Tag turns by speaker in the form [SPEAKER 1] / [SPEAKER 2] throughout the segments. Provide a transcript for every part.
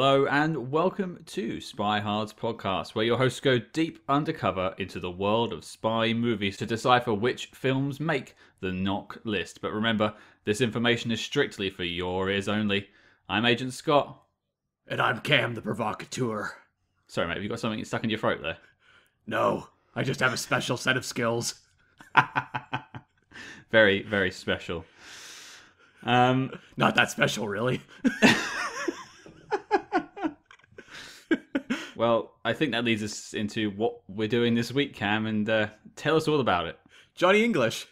[SPEAKER 1] Hello and welcome to SpyHards podcast, where your hosts go deep undercover into the world of spy movies to decipher which films make the NOC list. But remember, this information is strictly for your ears only. I'm Agent Scott.
[SPEAKER 2] And I'm Cam the provocateur.
[SPEAKER 1] Sorry, mate, have you got something stuck in your throat there?
[SPEAKER 2] No, I just have a special set of skills.
[SPEAKER 1] very, very special. Um,
[SPEAKER 2] Not that special, really.
[SPEAKER 1] well, I think that leads us into what we're doing this week, Cam, and uh, tell us all about it.
[SPEAKER 2] Johnny English.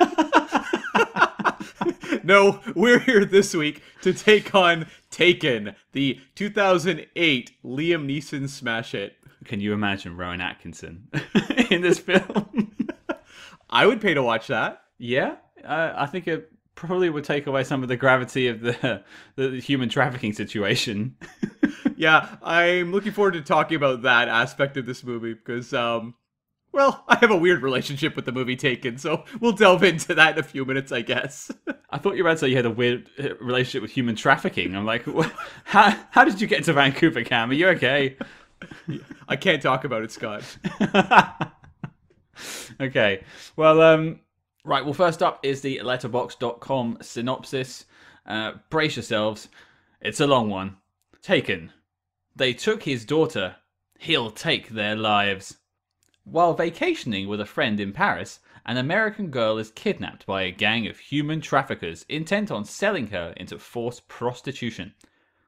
[SPEAKER 2] no, we're here this week to take on Taken, the 2008 Liam Neeson smash hit.
[SPEAKER 1] Can you imagine Rowan Atkinson in this film?
[SPEAKER 2] I would pay to watch that.
[SPEAKER 1] Yeah, uh, I think it probably would take away some of the gravity of the the human trafficking situation.
[SPEAKER 2] yeah, I'm looking forward to talking about that aspect of this movie because, um, well, I have a weird relationship with the movie Taken, so we'll delve into that in a few minutes, I guess.
[SPEAKER 1] I thought you were about to say you had a weird uh, relationship with human trafficking. I'm like, how how did you get to Vancouver, Cam? Are you okay?
[SPEAKER 2] I can't talk about it, Scott.
[SPEAKER 1] okay. Well, um, right. Well, first up is the Letterboxd.com synopsis. Uh, brace yourselves. It's a long one. Taken. They took his daughter. He'll take their lives. While vacationing with a friend in Paris, an American girl is kidnapped by a gang of human traffickers intent on selling her into forced prostitution.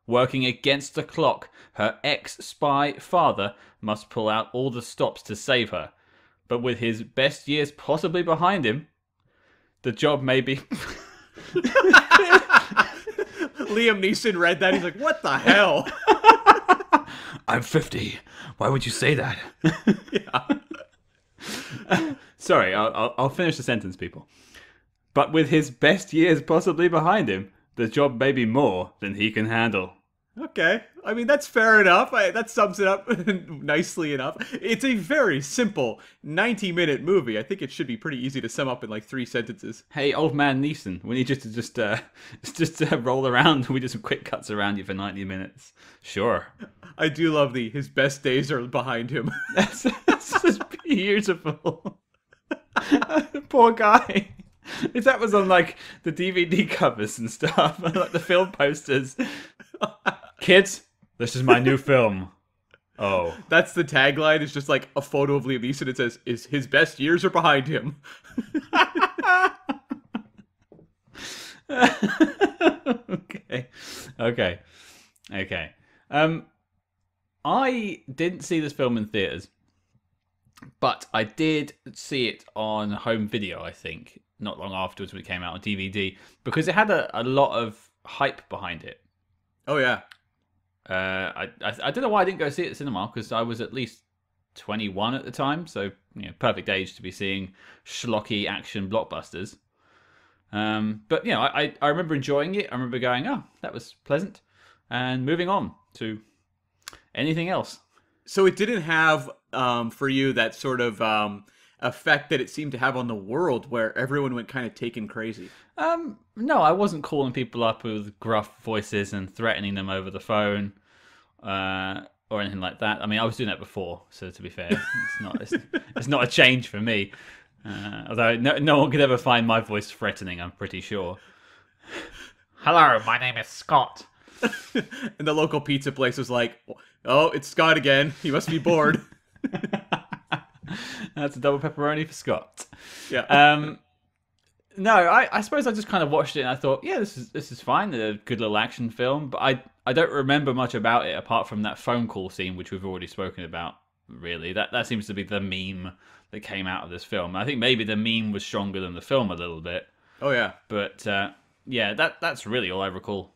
[SPEAKER 1] Working against the clock, her ex spy father must pull out all the stops to save her. But with his best years possibly behind him, the job may be.
[SPEAKER 2] Liam Neeson read that. He's like, what the hell?
[SPEAKER 1] I'm 50. Why would you say that? yeah. Sorry, I'll, I'll, I'll finish the sentence, people. But with his best years possibly behind him, the job may be more than he can handle.
[SPEAKER 2] Okay. I mean, that's fair enough. I, that sums it up nicely enough. It's a very simple 90 minute movie. I think it should be pretty easy to sum up in like three sentences.
[SPEAKER 1] Hey, old man Neeson, we need you to just, uh, just uh, roll around. We do some quick cuts around you for 90 minutes. Sure.
[SPEAKER 2] I do love the his best days are behind him.
[SPEAKER 1] that's, that's just beautiful. Poor guy. If that was on like the DVD covers and stuff, like the film posters. Kids, this is my new film. Oh.
[SPEAKER 2] That's the tagline. It's just like a photo of Liam Neeson. It says, "Is his best years are behind him."
[SPEAKER 1] okay. Okay. Okay. Um I didn't see this film in theaters. But I did see it on home video, I think, not long afterwards when it came out on DVD, because it had a, a lot of hype behind it.
[SPEAKER 2] Oh yeah.
[SPEAKER 1] Uh, I, I, I don't know why I didn't go see it at the cinema because I was at least 21 at the time, so you know, perfect age to be seeing schlocky action blockbusters. Um, but you know, I, I remember enjoying it. I remember going, oh, that was pleasant, and moving on to anything else.
[SPEAKER 2] So it didn't have um, for you that sort of um, effect that it seemed to have on the world, where everyone went kind of taken crazy.
[SPEAKER 1] Um, no, I wasn't calling people up with gruff voices and threatening them over the phone, uh, or anything like that. I mean, I was doing that before, so to be fair, it's not it's, it's not a change for me. Uh, although no, no one could ever find my voice threatening, I'm pretty sure.
[SPEAKER 3] Hello, my name is Scott.
[SPEAKER 2] and the local pizza place was like, "Oh, it's Scott again. He must be bored."
[SPEAKER 1] That's a double pepperoni for Scott.
[SPEAKER 2] Yeah.
[SPEAKER 1] Um, no, I, I suppose I just kind of watched it and I thought, yeah, this is this is fine, a good little action film. But I I don't remember much about it apart from that phone call scene, which we've already spoken about. Really, that that seems to be the meme that came out of this film. I think maybe the meme was stronger than the film a little bit.
[SPEAKER 2] Oh yeah.
[SPEAKER 1] But uh, yeah, that that's really all I recall.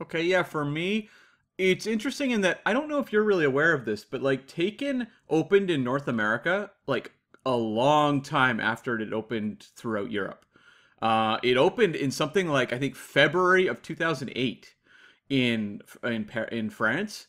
[SPEAKER 2] Okay, yeah, for me, it's interesting in that I don't know if you're really aware of this, but like Taken opened in North America like a long time after it opened throughout Europe. Uh, it opened in something like I think February of 2008 in in in France,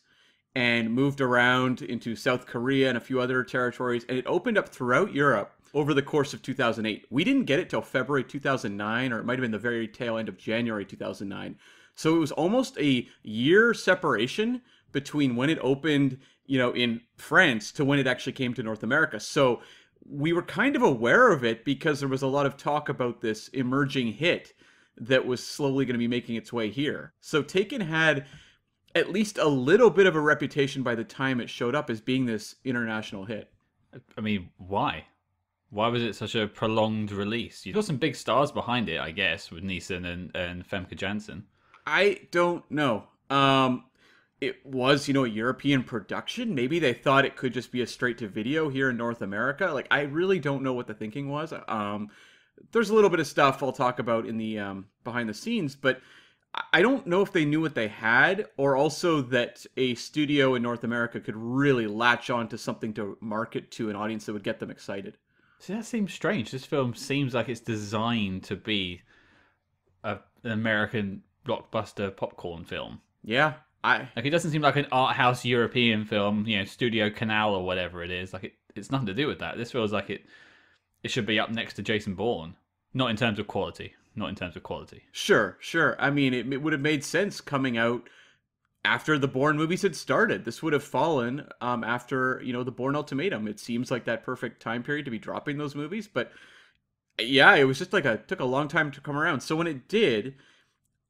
[SPEAKER 2] and moved around into South Korea and a few other territories, and it opened up throughout Europe over the course of 2008. We didn't get it till February 2009, or it might have been the very tail end of January 2009. So it was almost a year separation between when it opened, you know, in France to when it actually came to North America. So we were kind of aware of it because there was a lot of talk about this emerging hit that was slowly going to be making its way here. So Taken had at least a little bit of a reputation by the time it showed up as being this international hit.
[SPEAKER 1] I mean, why? Why was it such a prolonged release? You got some big stars behind it, I guess, with Neeson and, and Famke Janssen.
[SPEAKER 2] I don't know. Um, it was, you know, a European production. Maybe they thought it could just be a straight to video here in North America. Like, I really don't know what the thinking was. Um, there's a little bit of stuff I'll talk about in the um, behind the scenes, but I don't know if they knew what they had, or also that a studio in North America could really latch on to something to market to an audience that would get them excited.
[SPEAKER 1] See, that seems strange. This film seems like it's designed to be a, an American blockbuster popcorn film.
[SPEAKER 2] Yeah, I
[SPEAKER 1] like it doesn't seem like an art house European film, you know, Studio Canal or whatever it is. Like it, it's nothing to do with that. This feels like it it should be up next to Jason Bourne, not in terms of quality, not in terms of quality.
[SPEAKER 2] Sure, sure. I mean, it, it would have made sense coming out after the Bourne movies had started. This would have fallen um, after you know the Bourne Ultimatum. It seems like that perfect time period to be dropping those movies, but yeah, it was just like a took a long time to come around. So when it did,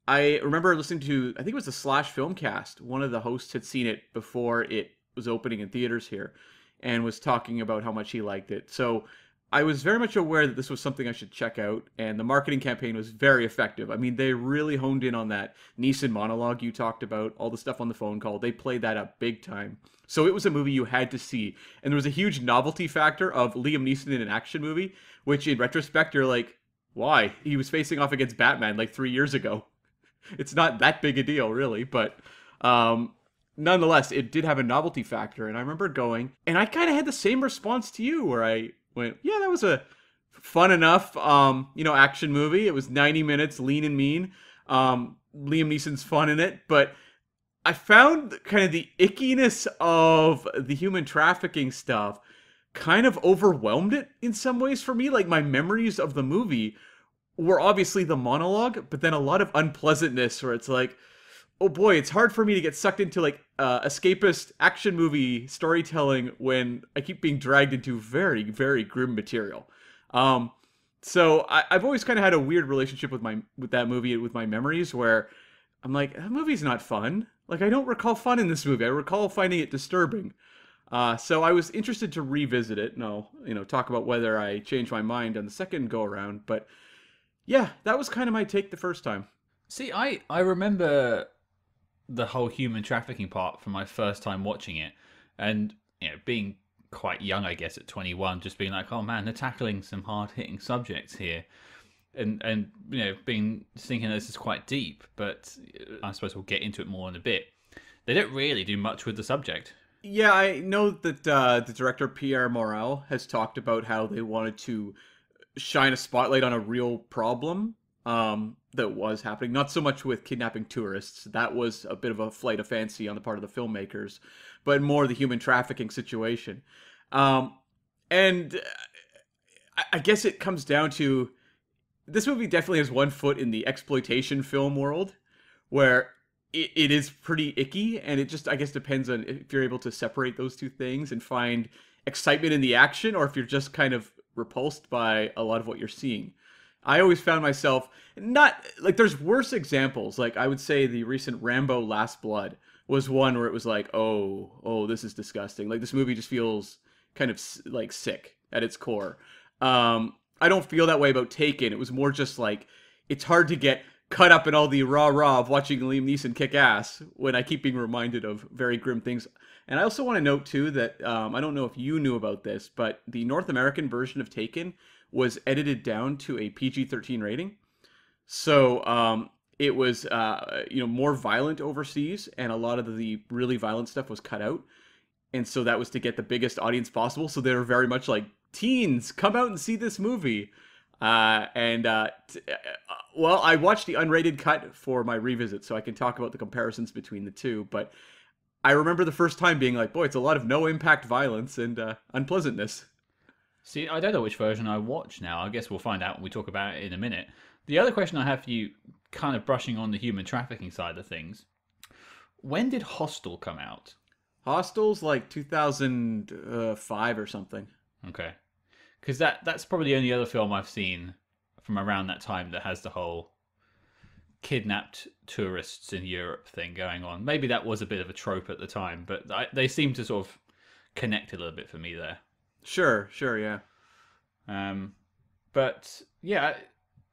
[SPEAKER 2] I remember listening to I think it was the Slash Filmcast. One of the hosts had seen it before it was opening in theaters here, and was talking about how much he liked it. So I was very much aware that this was something I should check out, and the marketing campaign was very effective. I mean, they really honed in on that Neeson monologue you talked about, all the stuff on the phone call. They played that up big time. So it was a movie you had to see, and there was a huge novelty factor of Liam Neeson in an action movie, which in retrospect you're like, why? He was facing off against Batman like three years ago. It's not that big a deal, really, but um, nonetheless, it did have a novelty factor. And I remember going, and I kind of had the same response to you, where I went, yeah, that was a fun enough, um, you know, action movie. It was 90 minutes, lean and mean. Um, Liam Neeson's fun in it, but I found kind of the ickiness of the human trafficking stuff kind of overwhelmed it in some ways for me. Like my memories of the movie were obviously the monologue, but then a lot of unpleasantness where it's like, oh boy, it's hard for me to get sucked into like uh, escapist action movie storytelling when I keep being dragged into very, very grim material. Um, so I, have always kind of had a weird relationship with my with that movie with my memories where I'm like that movie's not fun. Like I don't recall fun in this movie. I recall finding it disturbing. Uh, so I was interested to revisit it. No, you know, talk about whether I changed my mind on the second go around. But yeah, that was kind of my take the first time.
[SPEAKER 1] See, I I remember the whole human trafficking part from my first time watching it, and you know, being quite young, I guess, at 21, just being like, oh man, they're tackling some hard hitting subjects here. And, and you know, being thinking this is quite deep, but I suppose we'll get into it more in a bit. They don't really do much with the subject.
[SPEAKER 2] Yeah, I know that uh, the director Pierre Morel has talked about how they wanted to shine a spotlight on a real problem um, that was happening. Not so much with kidnapping tourists. That was a bit of a flight of fancy on the part of the filmmakers, but more the human trafficking situation. Um, and I guess it comes down to this movie definitely has one foot in the exploitation film world, where it, it is pretty icky, and it just I guess depends on if you're able to separate those two things and find excitement in the action, or if you're just kind of repulsed by a lot of what you're seeing. I always found myself not like there's worse examples. Like I would say the recent Rambo Last Blood was one where it was like, oh, oh, this is disgusting. Like this movie just feels kind of like sick at its core. Um, I don't feel that way about Taken. It was more just like it's hard to get cut up in all the rah rah of watching Liam Neeson kick ass when I keep being reminded of very grim things. And I also want to note too that um, I don't know if you knew about this, but the North American version of Taken was edited down to a PG-13 rating. So um, it was uh, you know more violent overseas, and a lot of the really violent stuff was cut out. And so that was to get the biggest audience possible. So they were very much like teens, come out and see this movie. Uh, and uh, t- uh, well, I watched the unrated cut for my revisit, so I can talk about the comparisons between the two. But I remember the first time being like, boy, it's a lot of no impact violence and uh, unpleasantness.
[SPEAKER 1] See, I don't know which version I watch now. I guess we'll find out when we talk about it in a minute. The other question I have for you, kind of brushing on the human trafficking side of things, when did Hostel come out?
[SPEAKER 2] Hostels like 2005 or something.
[SPEAKER 1] Okay, because that that's probably the only other film I've seen from around that time that has the whole kidnapped tourists in Europe thing going on. Maybe that was a bit of a trope at the time, but I, they seem to sort of connect a little bit for me there.
[SPEAKER 2] Sure, sure, yeah.
[SPEAKER 1] Um, but yeah,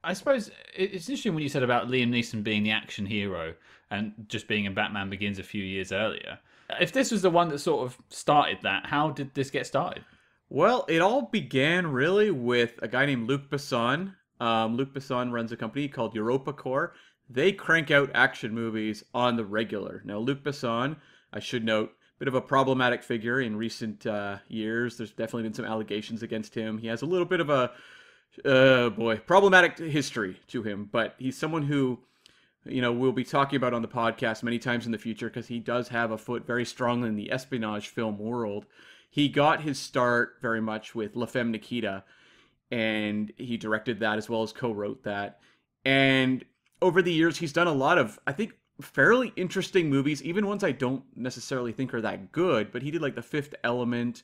[SPEAKER 1] I, suppose it's interesting when you said about Liam Neeson being the action hero and just being in Batman Begins a few years earlier. If this was the one that sort of started that, how did this get started?
[SPEAKER 2] Well, it all began really with a guy named Luc Besson. Um, Luc Besson runs a company called EuropaCorp. They crank out action movies on the regular. Now, Luc Besson, I should note, bit of a problematic figure in recent uh, years. There's definitely been some allegations against him. He has a little bit of a, uh, boy, problematic history to him, but he's someone who, you know, we'll be talking about on the podcast many times in the future because he does have a foot very strongly in the espionage film world. He got his start very much with La Femme Nikita, and he directed that as well as co-wrote that. And over the years, he's done a lot of, I think, fairly interesting movies, even ones I don't necessarily think are that good. But he did like The Fifth Element.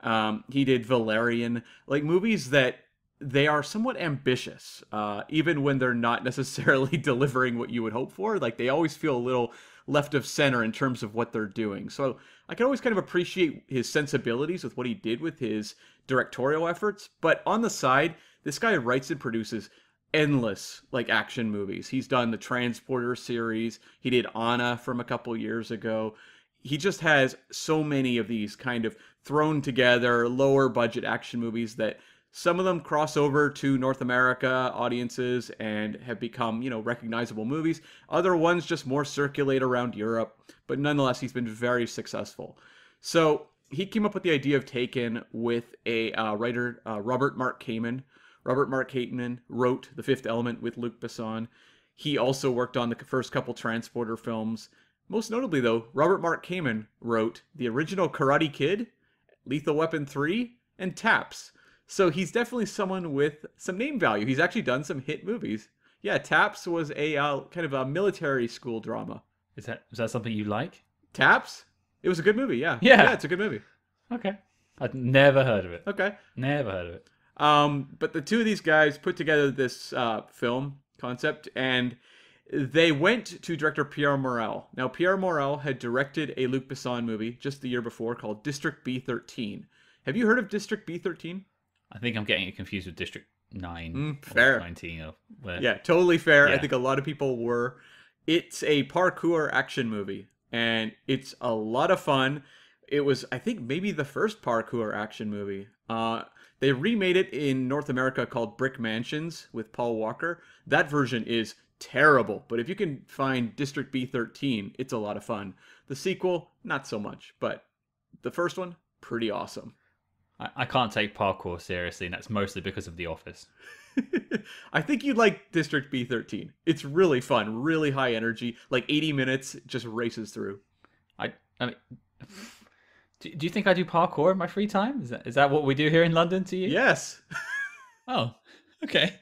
[SPEAKER 2] Um, he did Valerian, like movies that they are somewhat ambitious, uh, even when they're not necessarily delivering what you would hope for. Like they always feel a little left of center in terms of what they're doing. So I can always kind of appreciate his sensibilities with what he did with his directorial efforts. But on the side, this guy writes and produces endless like action movies. He's done the Transporter series. He did Anna from a couple years ago. He just has so many of these kind of thrown together lower budget action movies that some of them cross over to North America audiences and have become, you know, recognizable movies. Other ones just more circulate around Europe, but nonetheless, he's been very successful. So he came up with the idea of Taken with a uh, writer, uh, Robert Mark Kamen. Robert Mark Kamen wrote The Fifth Element with Luc Besson. He also worked on the first couple Transporter films. Most notably, though, Robert Mark Kamen wrote the original Karate Kid, Lethal Weapon 3, and Taps. So he's definitely someone with some name value. He's actually done some hit movies. Yeah, Taps was a uh, kind of a military school drama.
[SPEAKER 1] Is that is that something you like?
[SPEAKER 2] Taps? It was a good movie, yeah.
[SPEAKER 1] Yeah.
[SPEAKER 2] Yeah, it's a good movie.
[SPEAKER 1] Okay, I'd never heard of it.
[SPEAKER 2] Okay.
[SPEAKER 1] Never heard of it.
[SPEAKER 2] Um, but the two of these guys put together this uh, film concept, and they went to director Pierre Morel. Now, Pierre Morel had directed a Luc Besson movie just the year before called District B13. Have you heard of District B13?
[SPEAKER 1] I think I'm getting it confused with District Nine,
[SPEAKER 2] Mm,
[SPEAKER 1] or
[SPEAKER 2] fair.
[SPEAKER 1] nineteen, or where.
[SPEAKER 2] Yeah, totally fair. I think a lot of people were. It's a parkour action movie, and it's a lot of fun. It was, I think, maybe the first parkour action movie. Uh, they remade it in North America called Brick Mansions with Paul Walker. That version is terrible, but if you can find District B13, it's a lot of fun. The sequel, not so much, but the first one, pretty awesome.
[SPEAKER 1] I, I can't take parkour seriously, and that's mostly because of The Office.
[SPEAKER 2] I think you'd like District B13. It's really fun, really high energy. Like 80 minutes, just races through.
[SPEAKER 1] I, I mean, do, do you think I do parkour in my free time? Is that is that what we do here in London to you?
[SPEAKER 2] Yes.
[SPEAKER 1] Oh, okay.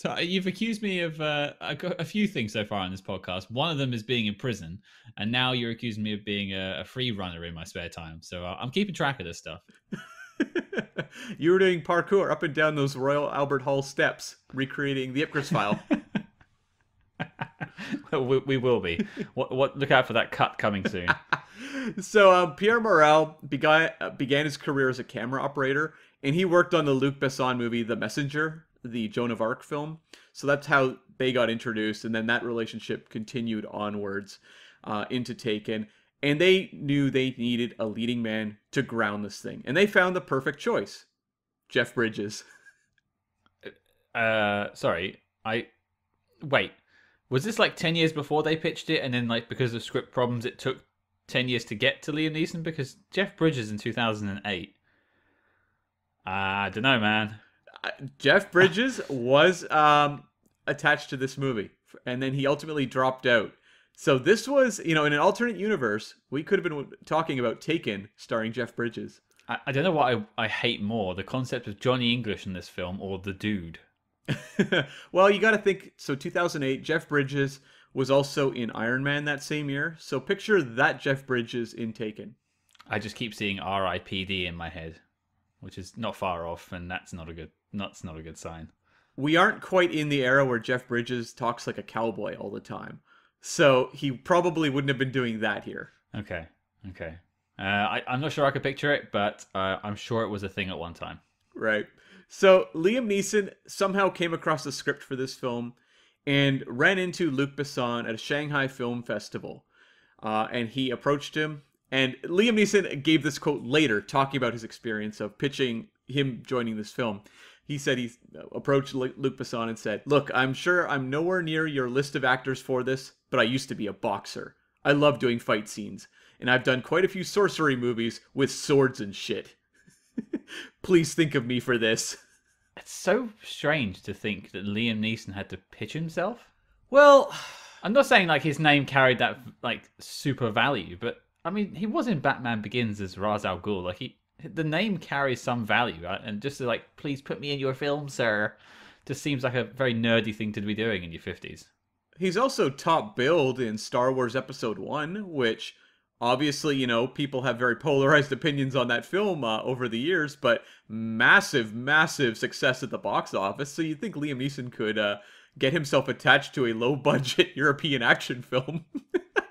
[SPEAKER 1] So uh, you've accused me of uh, a, a few things so far on this podcast. One of them is being in prison, and now you're accusing me of being a, a free runner in my spare time. So uh, I'm keeping track of this stuff.
[SPEAKER 2] you were doing parkour up and down those Royal Albert Hall steps, recreating the Ipcress File.
[SPEAKER 1] we, we will be. What, what? Look out for that cut coming soon.
[SPEAKER 2] so um, Pierre Morel began, began his career as a camera operator, and he worked on the Luc Besson movie The Messenger, the Joan of Arc film. So that's how they got introduced, and then that relationship continued onwards uh, into Taken. And they knew they needed a leading man to ground this thing, and they found the perfect choice, Jeff Bridges.
[SPEAKER 1] Uh, sorry, I wait. Was this like ten years before they pitched it, and then like because of script problems, it took ten years to get to Liam Neeson? Because Jeff Bridges in two thousand and eight. I don't know, man.
[SPEAKER 2] Jeff Bridges was um, attached to this movie, and then he ultimately dropped out. So this was, you know, in an alternate universe, we could have been talking about Taken, starring Jeff Bridges.
[SPEAKER 1] I, I don't know what I, I hate more: the concept of Johnny English in this film, or the dude.
[SPEAKER 2] well, you got to think. So 2008, Jeff Bridges was also in Iron Man that same year. So picture that Jeff Bridges in Taken.
[SPEAKER 1] I just keep seeing R.I.P.D. in my head, which is not far off, and that's not a good. That's not a good sign.
[SPEAKER 2] We aren't quite in the era where Jeff Bridges talks like a cowboy all the time, so he probably wouldn't have been doing that here.
[SPEAKER 1] Okay. Okay. Uh, I, I'm not sure I could picture it, but uh, I'm sure it was a thing at one time.
[SPEAKER 2] Right. So Liam Neeson somehow came across the script for this film and ran into Luc Besson at a Shanghai Film Festival. Uh, and he approached him. And Liam Neeson gave this quote later, talking about his experience of pitching him joining this film. He said he approached Luc Besson and said, Look, I'm sure I'm nowhere near your list of actors for this, but I used to be a boxer. I love doing fight scenes, and I've done quite a few sorcery movies with swords and shit. Please think of me for this.
[SPEAKER 1] It's so strange to think that Liam Neeson had to pitch himself.
[SPEAKER 2] Well,
[SPEAKER 1] I'm not saying like his name carried that like super value, but I mean he was in Batman Begins as Ra's al Ghul. Like he, the name carries some value, right? and just to like, please put me in your film, sir, just seems like a very nerdy thing to be doing in your fifties.
[SPEAKER 2] He's also top billed in Star Wars Episode One, which obviously, you know, people have very polarized opinions on that film uh, over the years, but massive, massive success at the box office. So you think Liam Neeson could uh, get himself attached to a low budget European action film?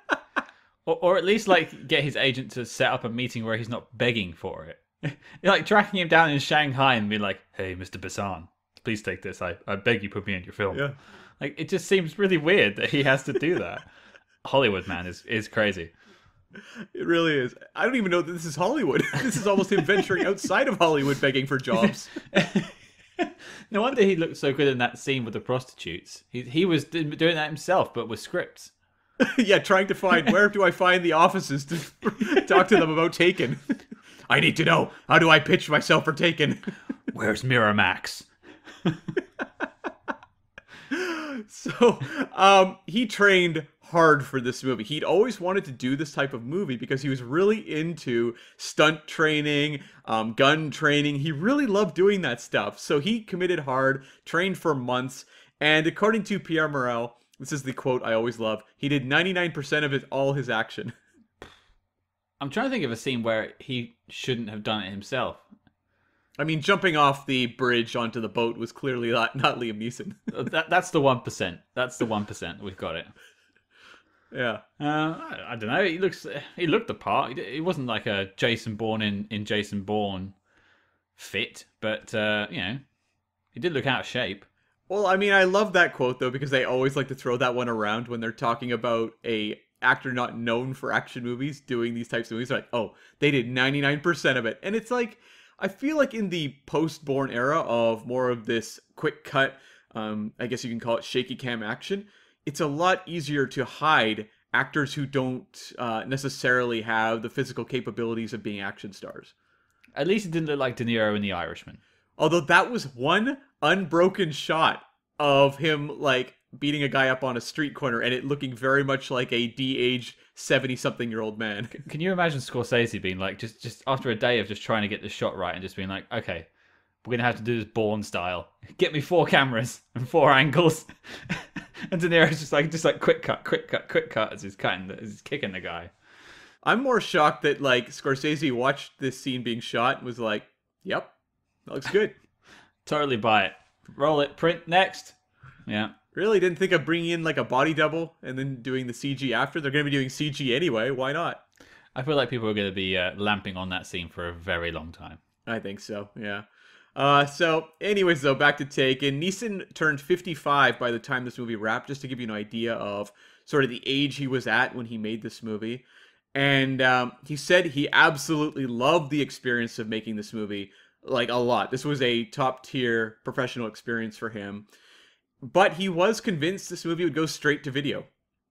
[SPEAKER 1] or, or at least like get his agent to set up a meeting where he's not begging for it. You're like tracking him down in Shanghai and be like, "Hey, Mr. Besson, please take this. I, I beg you, put me in your film."
[SPEAKER 2] Yeah.
[SPEAKER 1] Like it just seems really weird that he has to do that. Hollywood man is is crazy.
[SPEAKER 2] It really is. I don't even know that this is Hollywood. this is almost him venturing outside of Hollywood begging for jobs.
[SPEAKER 1] no wonder he looked so good in that scene with the prostitutes. He he was doing that himself, but with scripts.
[SPEAKER 2] yeah, trying to find where do I find the offices to talk to them about Taken. I need to know how do I pitch myself for Taken.
[SPEAKER 1] Where's Miramax?
[SPEAKER 2] so, um, he trained hard for this movie. He'd always wanted to do this type of movie because he was really into stunt training, um, gun training. He really loved doing that stuff. So he committed hard, trained for months, and according to Pierre Morel, this is the quote I always love. He did 99% of it, all his action.
[SPEAKER 1] I'm trying to think of a scene where he shouldn't have done it himself.
[SPEAKER 2] I mean, jumping off the bridge onto the boat was clearly not, not Liam Neeson.
[SPEAKER 1] that, that's the one percent. That's the one percent. We've got it.
[SPEAKER 2] Yeah.
[SPEAKER 1] Uh, I, I, don't know. He looks. He looked the part. He wasn't like a Jason Bourne in in Jason Bourne fit, but uh, you know, he did look out of shape.
[SPEAKER 2] Well, I mean, I love that quote though because they always like to throw that one around when they're talking about a actor not known for action movies doing these types of movies. They're like, oh, they did ninety nine percent of it, and it's like I feel like in the post Bourne era of more of this quick cut, um, I guess you can call it shaky cam action it's a lot easier to hide actors who don't uh, necessarily have the physical capabilities of being action stars.
[SPEAKER 1] At least it didn't look like De Niro in The Irishman.
[SPEAKER 2] Although that was one unbroken shot of him like beating a guy up on a street corner and it looking very much like a de-aged 70 something year old man.
[SPEAKER 1] Can you imagine Scorsese being like just just after a day of just trying to get the shot right and just being like, "Okay, we're going to have to do this Bourne style. Get me four cameras and four angles." and De Niro's just like just like quick cut, quick cut, quick cut as he's cutting, as he's kicking the guy.
[SPEAKER 2] I'm more shocked that like Scorsese watched this scene being shot and was like, "Yep, that looks good."
[SPEAKER 1] totally buy it. Roll it. Print next. Yeah.
[SPEAKER 2] Really didn't think of bringing in like a body double and then doing the CG after. They're going to be doing CG anyway. Why not?
[SPEAKER 1] I feel like people are going to be uh, lamping on that scene for a very long time.
[SPEAKER 2] I think so. Yeah. Uh, so, anyways, though, back to Taken. Neeson turned 55 by the time this movie wrapped, just to give you an idea of sort of the age he was at when he made this movie. And um, he said he absolutely loved the experience of making this movie, like a lot. This was a top tier professional experience for him. But he was convinced this movie would go straight to video.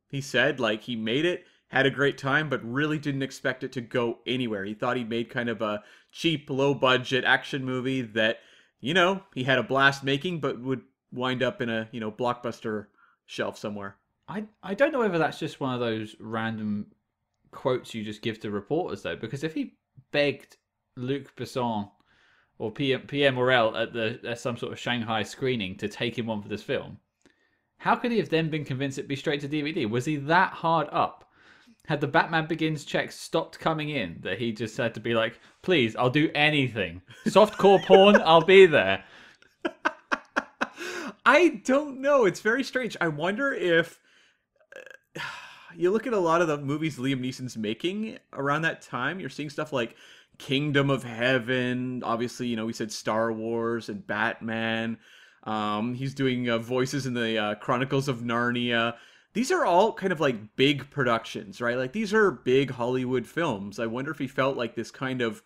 [SPEAKER 2] He said, like, he made it, had a great time, but really didn't expect it to go anywhere. He thought he made kind of a cheap, low budget action movie that, you know, he had a blast making, but would wind up in a, you know, blockbuster shelf somewhere.
[SPEAKER 1] I, I don't know whether that's just one of those random quotes you just give to reporters, though, because if he begged Luc Besson or PM, PM Morel at the at some sort of Shanghai screening to take him on for this film. How could he have then been convinced it'd be straight to DVD? Was he that hard up? Had the Batman Begins checks stopped coming in that he just had to be like, please, I'll do anything. Softcore porn, I'll be there.
[SPEAKER 2] I don't know. It's very strange. I wonder if uh, you look at a lot of the movies Liam Neeson's making around that time, you're seeing stuff like Kingdom of Heaven. Obviously, you know, we said Star Wars and Batman. Um, he's doing uh, voices in the uh, Chronicles of Narnia. These are all kind of like big productions, right? Like these are big Hollywood films. I wonder if he felt like this kind of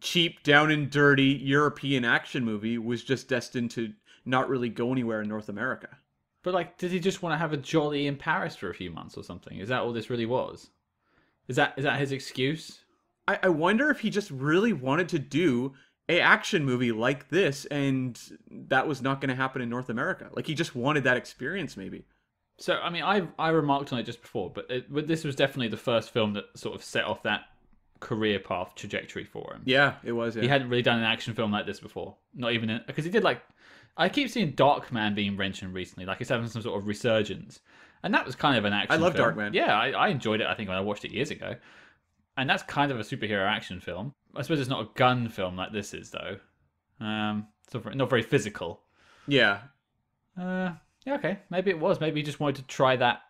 [SPEAKER 2] cheap, down and dirty European action movie was just destined to not really go anywhere in North America.
[SPEAKER 1] But like, did he just want to have a jolly in Paris for a few months or something? Is that all this really was? Is that is that his excuse?
[SPEAKER 2] I, I wonder if he just really wanted to do a action movie like this, and that was not going to happen in North America. Like he just wanted that experience, maybe.
[SPEAKER 1] So I mean, I I remarked on it just before, but, it, but this was definitely the first film that sort of set off that career path trajectory for him.
[SPEAKER 2] Yeah, it was. Yeah.
[SPEAKER 1] He hadn't really done an action film like this before. Not even because he did like I keep seeing Darkman being mentioned recently, like it's having some sort of resurgence, and that was kind of an action.
[SPEAKER 2] I love
[SPEAKER 1] film.
[SPEAKER 2] Darkman.
[SPEAKER 1] Yeah, I, I enjoyed it. I think when I watched it years ago, and that's kind of a superhero action film. I suppose it's not a gun film like this is though. Um, it's not very, not very physical.
[SPEAKER 2] yeah.
[SPEAKER 1] Uh, yeah, okay, maybe it was. Maybe he just wanted to try that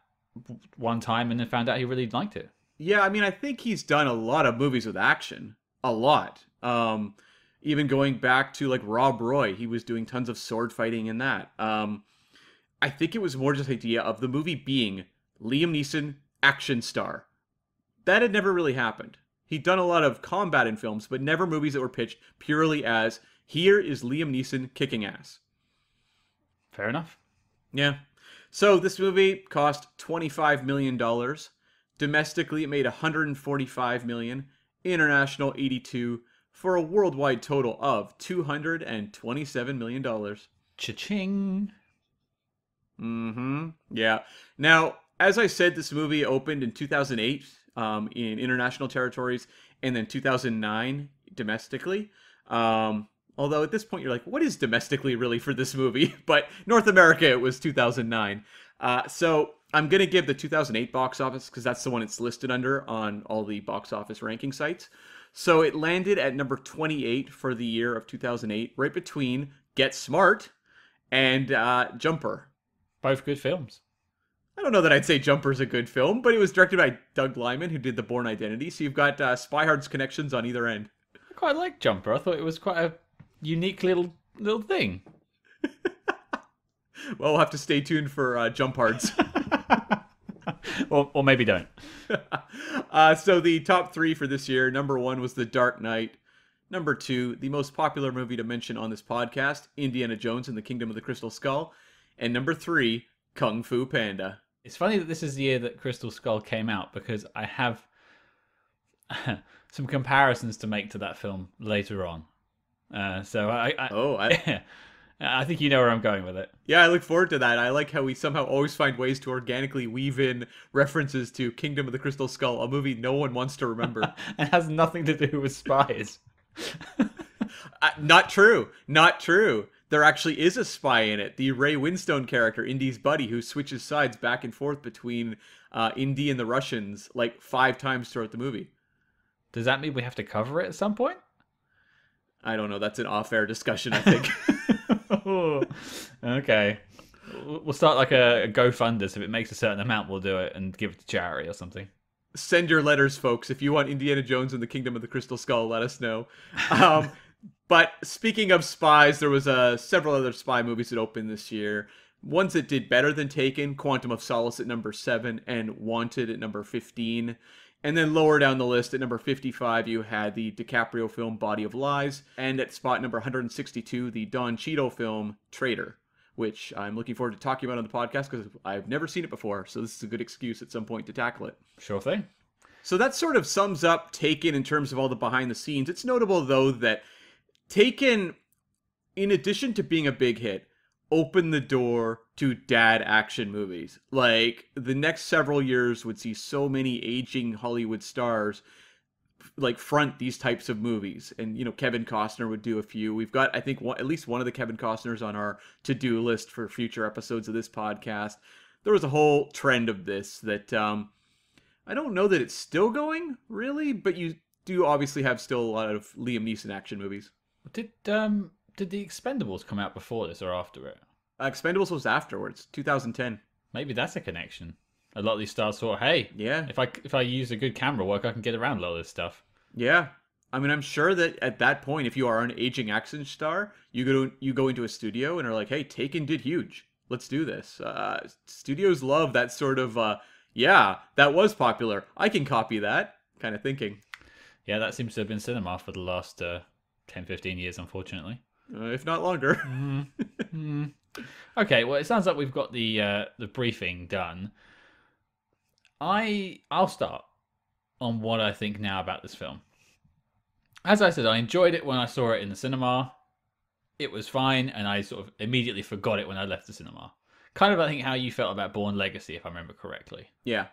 [SPEAKER 1] one time and then found out he really liked it.
[SPEAKER 2] Yeah, I mean, I think he's done a lot of movies with action. A lot. Um, even going back to like Rob Roy, he was doing tons of sword fighting in that. Um, I think it was more just the idea of the movie being Liam Neeson action star. That had never really happened. He'd done a lot of combat in films, but never movies that were pitched purely as here is Liam Neeson kicking ass.
[SPEAKER 1] Fair enough.
[SPEAKER 2] Yeah. So this movie cost $25 million. Domestically, it made 145 million. International, 82 for a worldwide total of 227 million dollars.
[SPEAKER 1] Cha-ching.
[SPEAKER 2] Mm-hmm. Yeah. Now, as I said, this movie opened in 2008 um, in international territories, and then 2009 domestically. Um, although at this point you're like, what is domestically really for this movie? But North America, it was 2009. Uh, so I'm gonna give the 2008 box office because that's the one it's listed under on all the box office ranking sites. So it landed at number 28 for the year of 2008, right between Get Smart and uh, Jumper.
[SPEAKER 1] Both good films.
[SPEAKER 2] I don't know that I'd say Jumper's a good film, but it was directed by Doug Liman, who did The Bourne Identity. So you've got uh, SpyHards connections on either end.
[SPEAKER 1] I quite like Jumper. I thought it was quite a unique little little thing.
[SPEAKER 2] Well, we'll have to stay tuned for uh, Jumpards.
[SPEAKER 1] or, or maybe don't.
[SPEAKER 2] uh, so the top three for this year number one was The Dark Knight. Number two, the most popular movie to mention on this podcast, Indiana Jones and the Kingdom of the Crystal Skull. And number three, Kung Fu Panda.
[SPEAKER 1] It's funny that this is the year that Crystal Skull came out because I have some comparisons to make to that film later on. Uh, so I, I
[SPEAKER 2] Oh, I,
[SPEAKER 1] I think you know where I'm going with it.
[SPEAKER 2] yeah, I look forward to that. I like how we somehow always find ways to organically weave in references to Kingdom of the Crystal Skull, a movie no one wants to remember.
[SPEAKER 1] It has nothing to do with spies.
[SPEAKER 2] Uh, not true. Not true. There actually is a spy in it. The Ray Winstone character, Indy's buddy, who switches sides back and forth between uh, Indy and the Russians like five times throughout the movie.
[SPEAKER 1] Does that mean we have to cover it at some point?
[SPEAKER 2] I don't know. That's an off-air discussion, I think.
[SPEAKER 1] okay. We'll start like a, a GoFundus. If it makes a certain amount, we'll do it and give it to charity or something.
[SPEAKER 2] Send your letters, folks. If you want Indiana Jones and the Kingdom of the Crystal Skull, let us know. Um, but speaking of spies, there was uh, several other spy movies that opened this year. Ones that did better than Taken, Quantum of Solace at number 7 and Wanted at number 15. And then lower down the list at number 55, you had the DiCaprio film Body of Lies. And at spot number 162, the Don Cheadle film Traitor, which I'm looking forward to talking about on the podcast because I've never seen it before. So this is a good excuse at some point to tackle it.
[SPEAKER 1] Sure thing.
[SPEAKER 2] So that sort of sums up Taken in terms of all the behind the scenes. It's notable though that Taken, in addition to being a big hit, opened the door to dad action movies. Like the next several years would see so many aging Hollywood stars like front these types of movies. And you know kevin costner would do a few. We've got i think one, at least one of the kevin costners on our to-do list for future episodes of this podcast. There was a whole trend of this that um i don't know that it's still going really but you do obviously have still a lot of liam neeson action movies.
[SPEAKER 1] Did um did the Expendables come out before this or after it?
[SPEAKER 2] uh, expendables was afterwards 2010
[SPEAKER 1] Maybe that's a connection. A lot of these stars thought, "Hey,
[SPEAKER 2] yeah
[SPEAKER 1] if I if I use a good camera work, I can get around a lot of this stuff."
[SPEAKER 2] Yeah. I mean, I'm sure that at that point, if you are an aging action star, you go to, you go into a studio and are like, "Hey, Taken did huge. Let's do this." Uh, studios love that sort of, uh, "Yeah, that was popular. I can copy that." Kind of thinking.
[SPEAKER 1] Yeah, that seems to have been cinema for the last uh, 10, 15 years, unfortunately.
[SPEAKER 2] Uh, if not longer.
[SPEAKER 1] Okay, well, it sounds like we've got the uh, the briefing done. I I'll start on what I think now about this film. As I said, I enjoyed it when I saw it in the cinema. It was fine, and I sort of immediately forgot it when I left the cinema. Kind of, I think, how you felt about Bourne Legacy, if I remember correctly.
[SPEAKER 2] yeah.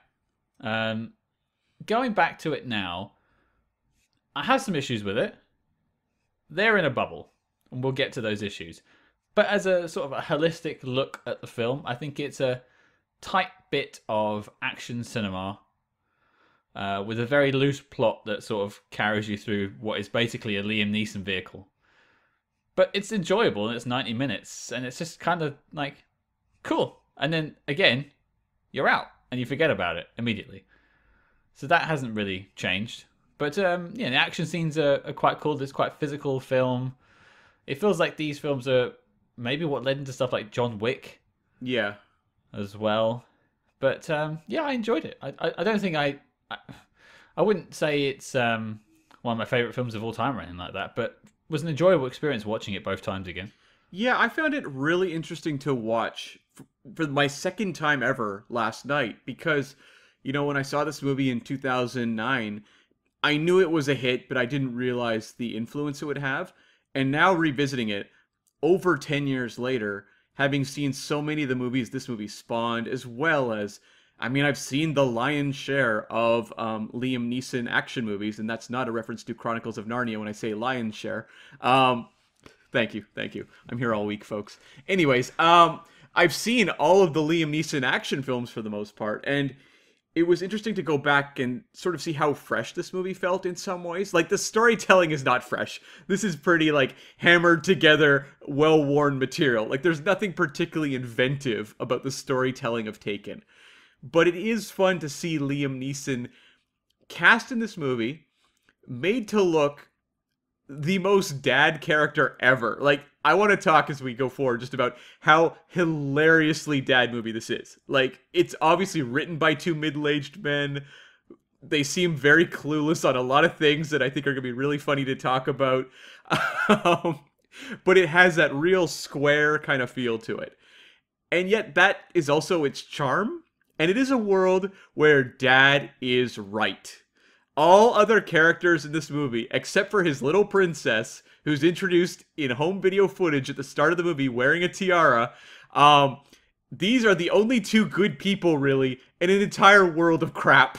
[SPEAKER 1] Um, going back to it now, I have some issues with it. They're in a bubble, and we'll get to those issues. But as a sort of a holistic look at the film, I think it's a tight bit of action cinema uh, with a very loose plot that sort of carries you through what is basically a Liam Neeson vehicle. But it's enjoyable and it's 90 minutes, and it's just kind of like cool. And then again, you're out and you forget about it immediately. So that hasn't really changed. But um, yeah, the action scenes are, are quite cool. It's quite physical film. It feels like these films are maybe what led into stuff like John Wick
[SPEAKER 2] Yeah.
[SPEAKER 1] as well. But um, yeah, I enjoyed it. I, I, I don't think I, I I wouldn't say it's um, one of my favorite films of all time or anything like that. But it was an enjoyable experience watching it both times again.
[SPEAKER 2] Yeah, I found it really interesting to watch f- for my second time ever last night because, you know, when I saw this movie in 2009, I knew it was a hit, but I didn't realize the influence it would have. And now revisiting it over 10 years later, having seen so many of the movies this movie spawned, as well as, I mean, I've seen the lion's share of um, Liam Neeson action movies, and that's not a reference to Chronicles of Narnia when I say lion's share. Um, Thank you, thank you. I'm here all week, folks. Anyways, um, I've seen all of the Liam Neeson action films for the most part, and it was interesting to go back and sort of see how fresh this movie felt in some ways. Like the storytelling is not fresh. This is pretty like hammered together, well-worn material. Like there's nothing particularly inventive about the storytelling of Taken. But it is fun to see Liam Neeson cast in this movie, made to look the most dad character ever. Like, I want to talk as we go forward just about how hilariously dad movie this is. Like, it's obviously written by two middle aged men. They seem very clueless on a lot of things that I think are going to be really funny to talk about. Um, but it has that real square kind of feel to it. And yet, that is also its charm. And it is a world where dad is right all other characters in this movie, except for his little princess, who's introduced in home video footage at the start of the movie wearing a tiara, um, these are the only two good people, really, in an entire world of crap.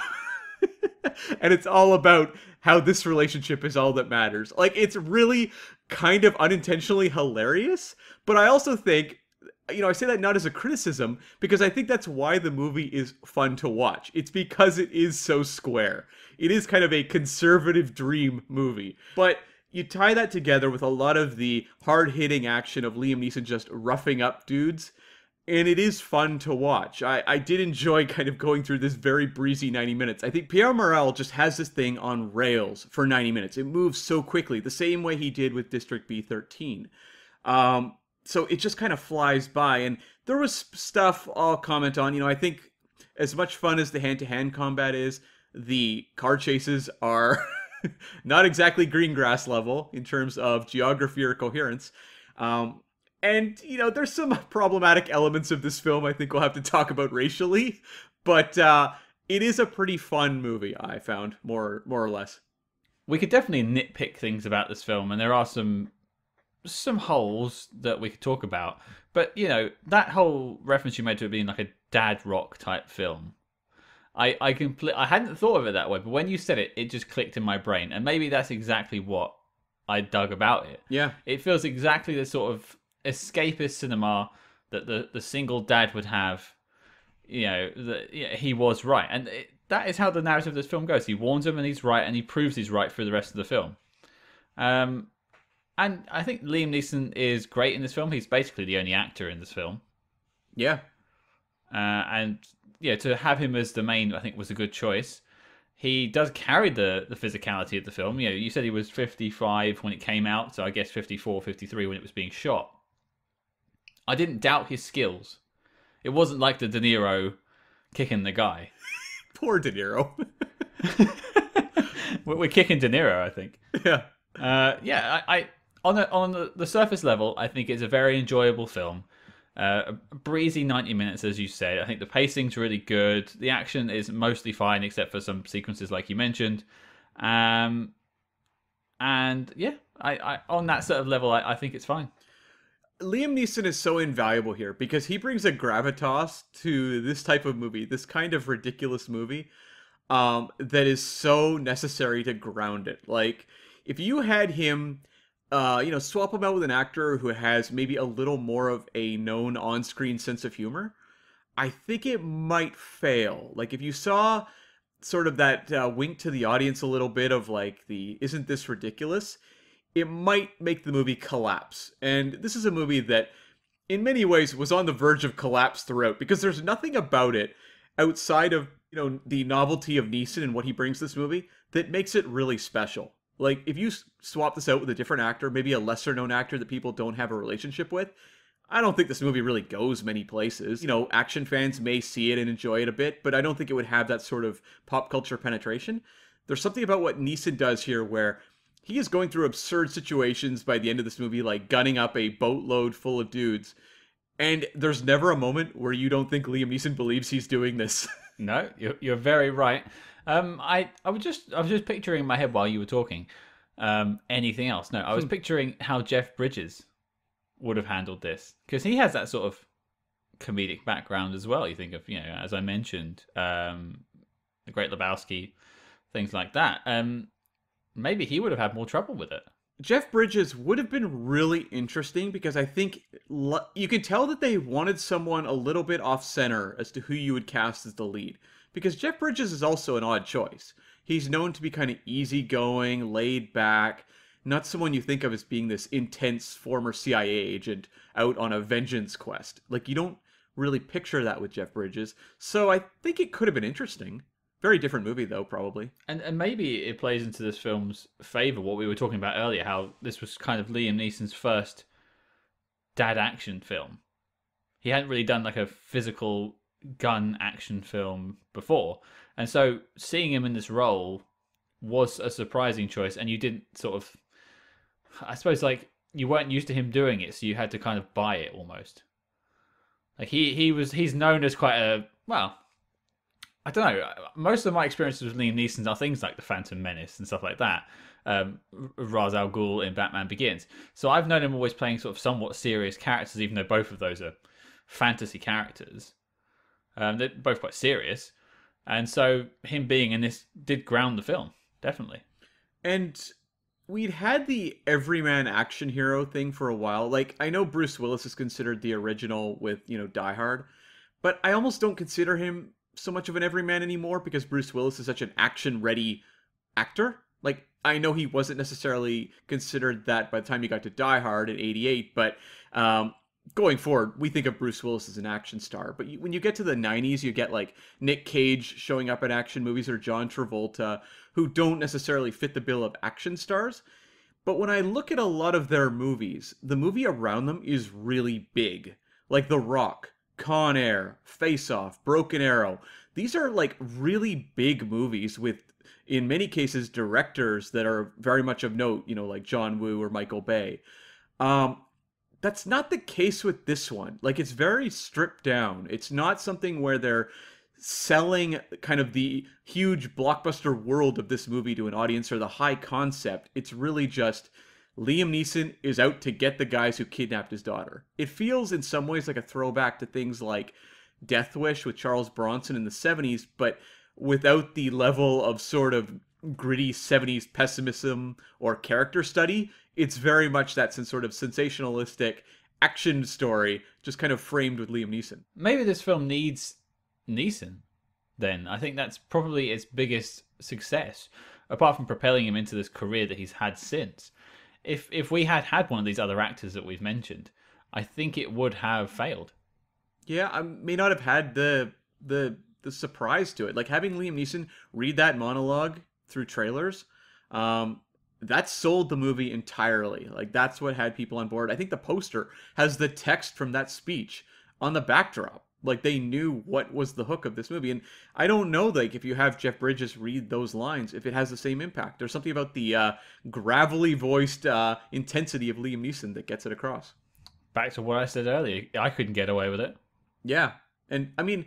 [SPEAKER 2] and it's all about how this relationship is all that matters. Like, it's really kind of unintentionally hilarious, but I also think you know, I say that not as a criticism because I think that's why the movie is fun to watch. It's because it is so square. It is kind of a conservative dream movie. But you tie that together with a lot of the hard hitting action of Liam Neeson just roughing up dudes. And it is fun to watch. I, I did enjoy kind of going through this very breezy 90 minutes. I think Pierre Morel just has this thing on rails for 90 minutes. It moves so quickly, the same way he did with District B13. Um, so it just kind of flies by and there was stuff i'll comment on you know i think as much fun as the hand-to-hand combat is the car chases are not exactly Greengrass level in terms of geography or coherence um, and you know there's some problematic elements of this film i think we'll have to talk about racially but uh, it is a pretty fun movie i found more more or less
[SPEAKER 1] We could definitely nitpick things about this film, and there are some some holes that we could talk about. But you know that whole reference you made to it being like a dad rock type film, I I compl- I hadn't thought of it that way, but when you said it, it just clicked in my brain, and maybe that's exactly what I dug about it.
[SPEAKER 2] Yeah.
[SPEAKER 1] It feels exactly the sort of escapist cinema that the the single dad would have. You know, that yeah, he was right, and it, that is how the narrative of this film goes. He warns him, and he's right, and he proves he's right through the rest of the film. Um, and I think Liam Neeson is great in this film. He's basically the only actor in this film.
[SPEAKER 2] Yeah.
[SPEAKER 1] Uh, and yeah, to have him as the main, I think, was a good choice. He does carry the, the physicality of the film. You know, you said he was 55 when it came out, so I guess 54, 53 when it was being shot. I didn't doubt his skills. It wasn't like the De Niro kicking the guy.
[SPEAKER 2] Poor De Niro.
[SPEAKER 1] we're, kicking De Niro, I think.
[SPEAKER 2] yeah.
[SPEAKER 1] Uh, yeah, I, I on a, on the surface level, I think it's a very enjoyable film. Uh, breezy 90 minutes, as you said. I think the pacing's really good. The action is mostly fine, except for some sequences like you mentioned. Um, and yeah, I, I on that sort of level, I, I think it's fine.
[SPEAKER 2] Liam Neeson is so invaluable here because he brings a gravitas to this type of movie, this kind of ridiculous movie, um, that is so necessary to ground it. Like, if you had him, uh, you know, swap him out with an actor who has maybe a little more of a known on-screen sense of humor, I think it might fail. Like, if you saw sort of that uh, wink to the audience a little bit of like the "Isn't this ridiculous?" it might make the movie collapse. And this is a movie that, in many ways, was on the verge of collapse throughout because there's nothing about it outside of you know the novelty of Neeson and what he brings this movie that makes it really special. Like if you swap this out with a different actor, maybe a lesser known actor that people don't have a relationship with, I don't think this movie really goes many places. You know, action fans may see it and enjoy it a bit, but I don't think it would have that sort of pop culture penetration. There's something about what Neeson does here where he is going through absurd situations by the end of this movie, like gunning up a boatload full of dudes. And there's never a moment where you don't think Liam Neeson believes he's doing this.
[SPEAKER 1] no, you're, you're very right. Um, I, I was just I was just picturing in my head while you were talking. Um, anything else? No, I was picturing how Jeff Bridges would have handled this because he has that sort of comedic background as well. You think of you know, as I mentioned, um, the Great Lebowski, things like that. Um, maybe he would have had more trouble with it.
[SPEAKER 2] Jeff Bridges would have been really interesting because I think you can tell that they wanted someone a little bit off center as to who you would cast as the lead. Because Jeff Bridges is also an odd choice. He's known to be kind of easygoing, laid back, not someone you think of as being this intense former CIA agent out on a vengeance quest. Like, you don't really picture that with Jeff Bridges. So I think it could have been interesting. Very different movie though, probably.
[SPEAKER 1] And and maybe it plays into this film's favor. What we were talking about earlier, how this was kind of Liam Neeson's first dad action film. He hadn't really done like a physical gun action film before, and so seeing him in this role was a surprising choice. And you didn't sort of, I suppose, like you weren't used to him doing it, so you had to kind of buy it almost. Like he he was he's known as quite a well I don't know. Most of my experiences with Liam Neeson are things like The Phantom Menace and stuff like that. Um, Ra's al Ghul in Batman Begins. So I've known him always playing sort of somewhat serious characters, even though both of those are fantasy characters. Um, they're both quite serious, and so him being in this did ground the film definitely.
[SPEAKER 2] And we'd had the everyman action hero thing for a while. Like I know Bruce Willis is considered the original with you know Die Hard, but I almost don't consider him so much of an everyman anymore because Bruce Willis is such an action ready actor. Like I know he wasn't necessarily considered that by the time he got to Die Hard in '88, but um, going forward, we think of Bruce Willis as an action star. But you, when you get to the '90s, you get like Nick Cage showing up in action movies or John Travolta, who don't necessarily fit the bill of action stars. But when I look at a lot of their movies, the movie around them is really big, like The Rock, Con Air, Face Off, Broken Arrow. These are like really big movies with, in many cases, directors that are very much of note, you know, like John Woo or Michael Bay. Um, that's not the case with this one. Like, it's very stripped down. It's not something where they're selling kind of the huge blockbuster world of this movie to an audience or the high concept. It's really just Liam Neeson is out to get the guys who kidnapped his daughter. It feels in some ways like a throwback to things like Death Wish with Charles Bronson in the 70s, but without the level of sort of gritty 70s pessimism or character study. It's very much that sort of sensationalistic action story, just kind of framed with Liam Neeson.
[SPEAKER 1] Maybe this film needs Neeson. Then I think that's probably its biggest success, apart from propelling him into this career that he's had since. If if we had had one of these other actors that we've mentioned, I think it would have failed.
[SPEAKER 2] Yeah, I may not have had the the the surprise to it. Like having Liam Neeson read that monologue through trailers, um, that sold the movie entirely. Like that's what had people on board. I think the poster has the text from that speech on the backdrop. Like they knew what was the hook of this movie, and I don't know like if you have Jeff Bridges read those lines, if it has the same impact. There's something about the uh, gravelly voiced uh, intensity of Liam Neeson that gets it across.
[SPEAKER 1] Back to what I said earlier, I couldn't get away with it.
[SPEAKER 2] Yeah, and I mean,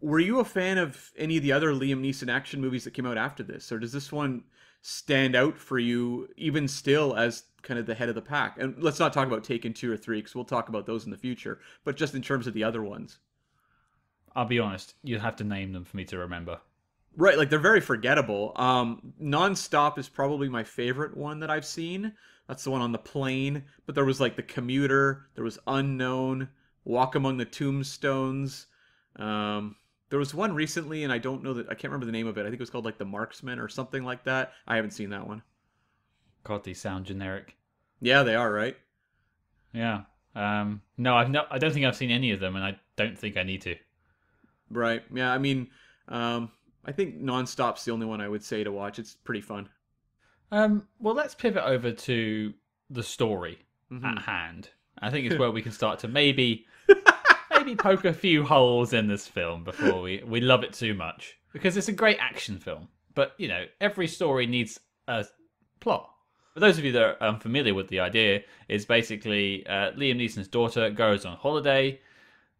[SPEAKER 2] were you a fan of any of the other Liam Neeson action movies that came out after this, or does this one stand out for you even still as kind of the head of the pack? And let's not talk about Taken two or three because we'll talk about those in the future. But just in terms of the other ones,
[SPEAKER 1] I'll be honest, you'd have to name them for me to remember.
[SPEAKER 2] right? Like they're very forgettable. Um, Nonstop is probably my favorite one that I've seen. That's the one on the plane. But there was like the commuter. There was Unknown. Walk Among the Tombstones. Um, there was one recently, and I don't know that I can't remember the name of it. I think it was called like The Marksman or something like that. I haven't seen that one.
[SPEAKER 1] God, these sound generic.
[SPEAKER 2] Yeah, they are right.
[SPEAKER 1] Yeah. Um, no, I've no, I don't think I've seen any of them, and I don't think I need to.
[SPEAKER 2] Right. Yeah. I mean, um, I think Nonstop's the only one I would say to watch. It's pretty fun.
[SPEAKER 1] Um, well, let's pivot over to the story
[SPEAKER 2] Mhm.
[SPEAKER 1] at hand. I think it's where we can start to maybe maybe poke a few holes in this film before we we love it too much because it's a great action film. But you know, every story needs a plot. For those of you that are unfamiliar with the idea, is basically uh, Liam Neeson's daughter goes on holiday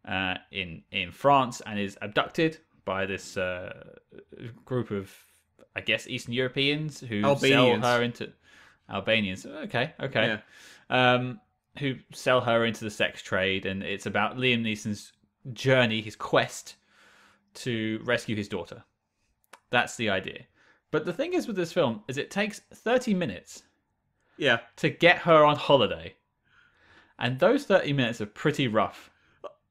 [SPEAKER 1] uh, in in France and is abducted by this uh, group of, I guess, Eastern Europeans who sell her into Albanians. Okay, okay
[SPEAKER 2] Yeah.
[SPEAKER 1] um, who sell her into the sex trade, and it's about Liam Neeson's journey, his quest to rescue his daughter. That's the idea. But the thing is with this film is it takes 30 minutes
[SPEAKER 2] Yeah.
[SPEAKER 1] to get her on holiday. And those 30 minutes are pretty rough.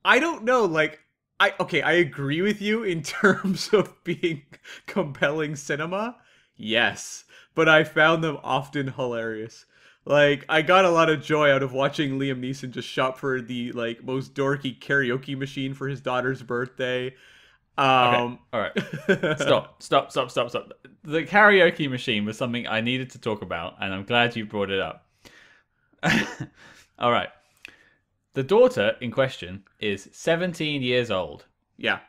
[SPEAKER 2] I don't know. Like, I okay, I agree with you in terms of being compelling cinema. Yes, but I found them often hilarious. Like, I got a lot of joy out of watching Liam Neeson just shop for the like most dorky karaoke machine for his daughter's birthday.
[SPEAKER 1] Okay.
[SPEAKER 2] Um,
[SPEAKER 1] All right. Stop, stop, stop, stop, stop. The karaoke machine was something I needed to talk about, and I'm glad you brought it up. All right. The daughter in question is 17 years old.
[SPEAKER 2] yeah,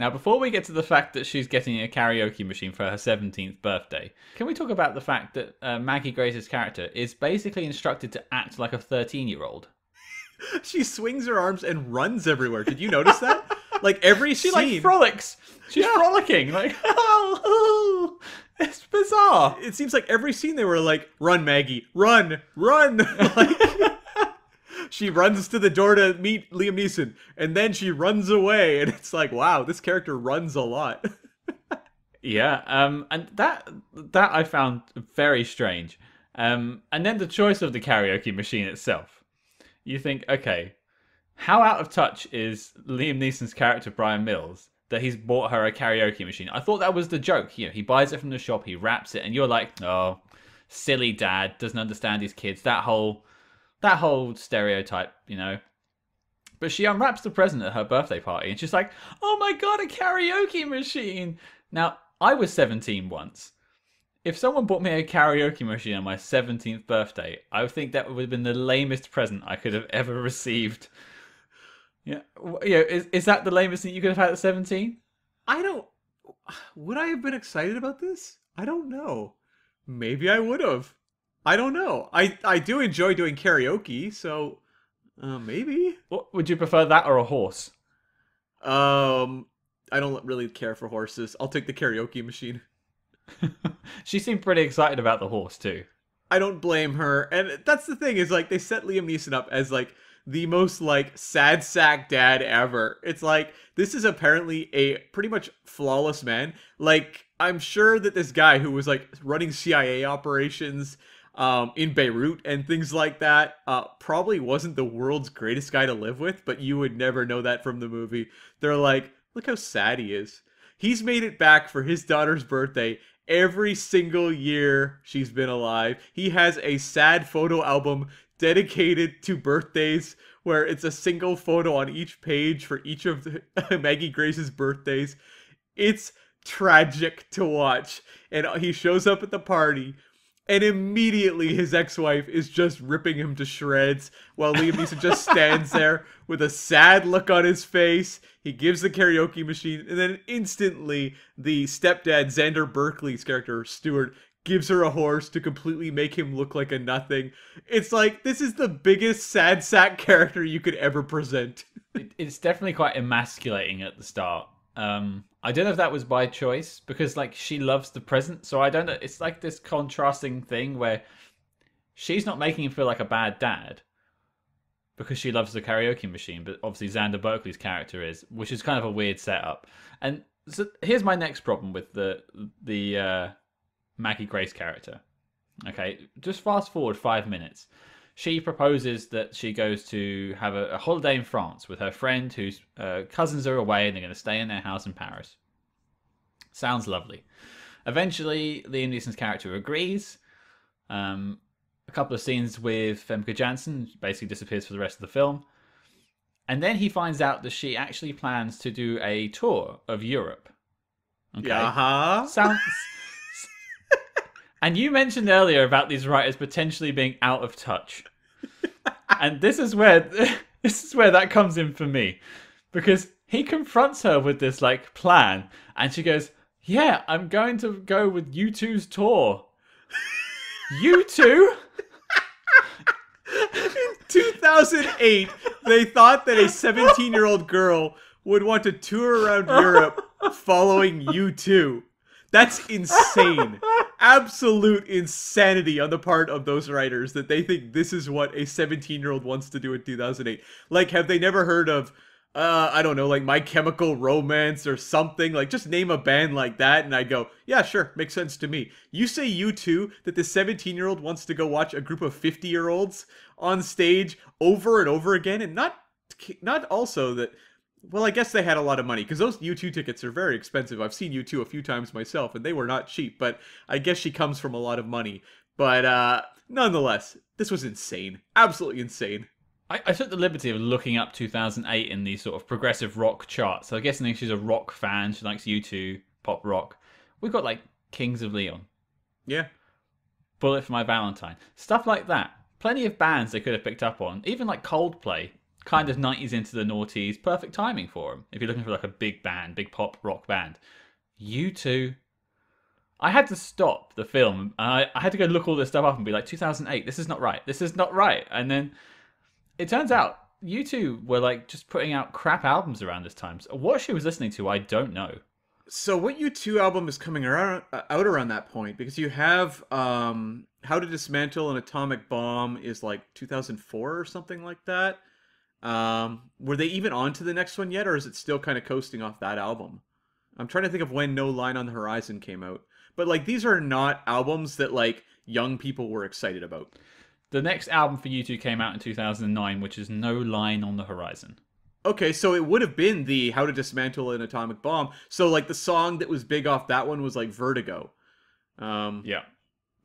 [SPEAKER 1] Now, before we get to the fact that she's getting a karaoke machine for her 17th birthday, can we talk about the fact that uh, Maggie Grace's character is basically instructed to act like a 13 year old?
[SPEAKER 2] she swings her arms and runs everywhere. Did you notice that? Like every
[SPEAKER 1] She
[SPEAKER 2] scene,
[SPEAKER 1] like frolics. She's
[SPEAKER 2] Yeah.
[SPEAKER 1] frolicking. Like, oh, oh, it's bizarre.
[SPEAKER 2] it seems like every scene they were like, "Run, Maggie, run, run!" like, she runs to the door to meet Liam Neeson, and then she runs away, and it's like, wow, this character runs a lot.
[SPEAKER 1] Yeah, um, and that that I found very strange. Um, and then the choice of the karaoke machine itself. You think, okay, how out of touch is Liam Neeson's character Bryan Mills that he's bought her a karaoke machine? I thought that was the joke. You know, he buys it from the shop, he wraps it, and you're like, oh, silly dad doesn't understand his kids. That whole that whole stereotype, you know. But she unwraps the present at her birthday party, and she's like, "Oh my god, a karaoke machine!" Now, I was 17 once. If someone bought me a karaoke machine on my 17th birthday, I would think that would have been the lamest present I could have ever received. Yeah, w- yeah. Is is that the lamest thing you could have had at 17?
[SPEAKER 2] I don't. Would I have been excited about this? I don't know. Maybe I would have. I don't know. I I do enjoy doing karaoke, so uh, maybe.
[SPEAKER 1] What, would you prefer that or a horse?
[SPEAKER 2] Um, I don't really care for horses. I'll take the karaoke machine.
[SPEAKER 1] she seemed pretty excited about the horse too.
[SPEAKER 2] I don't blame her. And that's the thing is like they set Liam Neeson up as like the most like sad sack dad ever. It's like this is apparently a pretty much flawless man. Like I'm sure that this guy who was like running CIA operations um, in Beirut and things like that uh, probably wasn't the world's greatest guy to live with, but you would never know that from the movie. They're like, look how sad he is. He's made it back for his daughter's birthday every single year she's been alive. He has a sad photo album dedicated to birthdays where it's a single photo on each page for each of the, Maggie Grace's birthdays. It's tragic to watch. And he shows up at the party and immediately his ex-wife is just ripping him to shreds while Liam Neeson just stands there with a sad look on his face. He gives the karaoke machine, and then instantly the stepdad Xander Berkeley's character Stuart gives her a horse to completely make him look like a nothing. It's like this is the biggest sad sack character you could ever present.
[SPEAKER 1] it, it's definitely quite emasculating at the start. Um, I don't know if that was by choice because like she loves the present, so I don't know. It's like this contrasting thing where she's not making him feel like a bad dad because she loves the karaoke machine, but obviously Xander Berkeley's character is, which is kind of a weird setup. And so here's my next problem with the the uh, Maggie Grace character. Okay, just fast forward five minutes. She proposes that she goes to have a, a holiday in France with her friend whose uh, cousins are away and they're going to stay in their house in Paris. Sounds lovely. Eventually, Liam Neeson's character agrees. Um, a couple of scenes with Famke Janssen basically disappears for the rest of the film. And then he finds out that she actually plans to do a tour of Europe.
[SPEAKER 2] Okay. Uh-huh.
[SPEAKER 1] Sounds and you mentioned earlier about these writers potentially being out of touch. And this is where this is where that comes in for me. Because he confronts her with this like plan and she goes, "Yeah, I'm going to go with U2's tour." U2?
[SPEAKER 2] In 2008, they thought that a 17-year-old girl would want to tour around Europe following U2. That's insane. Absolute insanity on the part of those writers that they think this is what a 17 year old wants to do in 2008. Like, have they never heard of, uh, I don't know, like My Chemical Romance or something? Like, just name a band like that, and I'd go, yeah, sure, makes sense to me. You say U2 that the 17 year old wants to go watch a group of 50 year olds on stage over and over again, and not not also that well, I guess they had a lot of money because those U2 tickets are very expensive. I've seen U2 a few times myself, and they were not cheap. But I guess she comes from a lot of money. But uh, nonetheless, this was insane, absolutely insane.
[SPEAKER 1] I, I, took the liberty of looking up 2008 in these sort of progressive rock charts. So I guess I she's a rock fan. She likes U2, pop rock. We've got like Kings of Leon.
[SPEAKER 2] Yeah.
[SPEAKER 1] Bullet for My Valentine. Stuff like that. Plenty of bands they could have picked up on. Even like Coldplay kind of 90s into the noughties. Perfect timing for them. If you're looking for like a big band, big pop rock band. U2. I had to stop the film. I, I had to go look all this stuff up and be like, 2008, this is not right. This is not right. And then it turns out U2 were like just putting out crap albums around this time. So what she was listening to, I don't know.
[SPEAKER 2] So what U2 album is coming around uh, out around that point? Because you have um, How to Dismantle an Atomic Bomb is like 2004 or something like that. Um, were they even on to the next one yet, or is it still kind of coasting off that album? I'm trying to think of when No Line on the Horizon came out. But like these are not albums that like young people were excited about.
[SPEAKER 1] The next album for U2 came out in 2009, which is No Line on the Horizon.
[SPEAKER 2] Okay, so it would have been the How to Dismantle an Atomic Bomb. So like the song that was big off that one was like Vertigo. Um,
[SPEAKER 1] yeah.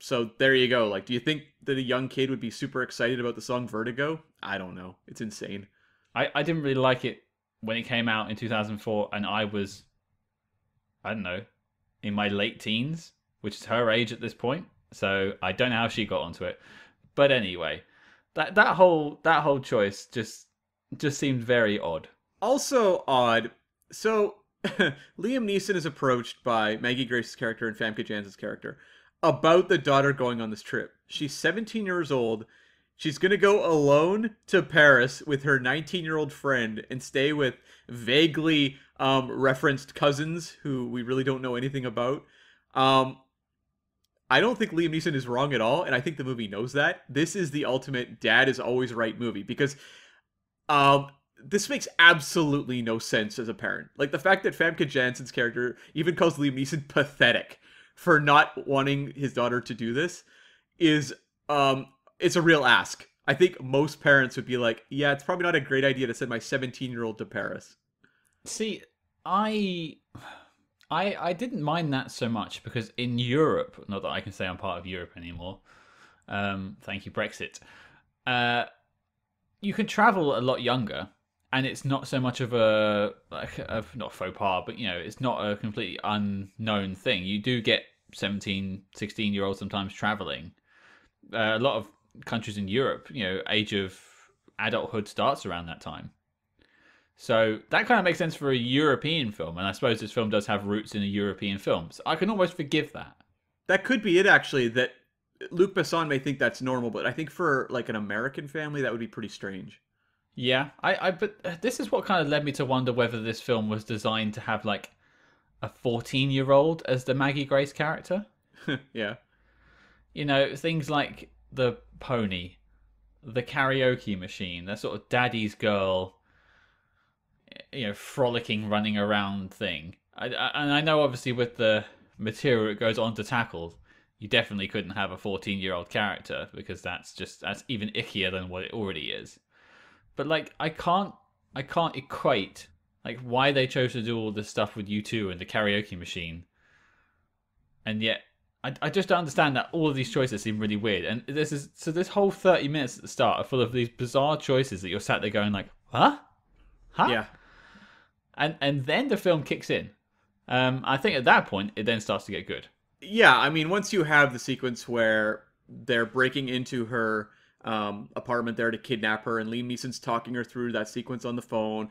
[SPEAKER 2] So there you go. Like, do you think that a young kid would be super excited about the song Vertigo? I don't know. It's insane.
[SPEAKER 1] I, I didn't really like it when it came out in 2004, and I was, I don't know, in my late teens, which is her age at this point. So I don't know how she got onto it. But anyway, that that whole that whole choice just just seemed very odd.
[SPEAKER 2] Also odd. So Liam Neeson is approached by Maggie Grace's character and Famke Janssen's character about the daughter going on this trip. She's 17 years old. She's going to go alone to Paris with her 19 year old friend and stay with vaguely um, referenced cousins who we really don't know anything about. Um, I don't think Liam Neeson is wrong at all, and I think the movie knows that. This is the ultimate dad is always right movie because um this makes absolutely no sense as a parent. Like the fact that Famke Janssen's character even calls Liam Neeson pathetic for not wanting his daughter to do this is um it's a real ask. I think most parents would be like, yeah, it's probably not a great idea to send my 17-year-old to Paris.
[SPEAKER 1] See, I I I didn't mind that so much because in Europe, not that I can say I'm part of Europe anymore. Um, thank you Brexit. Uh, you can travel a lot younger, and it's not so much of a like a, not faux pas, but you know, it's not a completely unknown thing. You do get 17, 16 year olds sometimes traveling. Uh, a lot of countries in Europe, you know, age of adulthood starts around that time. So that kind of makes sense for a European film, and I suppose this film does have roots in a European film. So I can almost forgive that.
[SPEAKER 2] That could be it, actually. That Luc Besson may think that's normal, but I think for like an American family, that would be pretty strange.
[SPEAKER 1] Yeah, I, I, but uh, this is what kind of led me to wonder whether this film was designed to have like a 14 year old as the Maggie Grace character.
[SPEAKER 2] yeah.
[SPEAKER 1] You know, things like the pony, the karaoke machine, that sort of daddy's girl you know frolicking running around thing I, I, and i know obviously with the material it goes on to tackle you definitely couldn't have a 14 year old character because that's just that's even ickier than what it already is but like i can't i can't equate like why they chose to do all this stuff with U2 and the karaoke machine and yet I, I just don't understand that all of these choices seem really weird and this is so this whole 30 minutes at the start are full of these bizarre choices that you're sat there going like huh huh
[SPEAKER 2] Yeah.
[SPEAKER 1] and and then the film kicks in. Um, I think at that point it then starts to get good.
[SPEAKER 2] Yeah, I mean, once you have the sequence where they're breaking into her um, apartment there to kidnap her, and Liam Neeson's talking her through that sequence on the phone,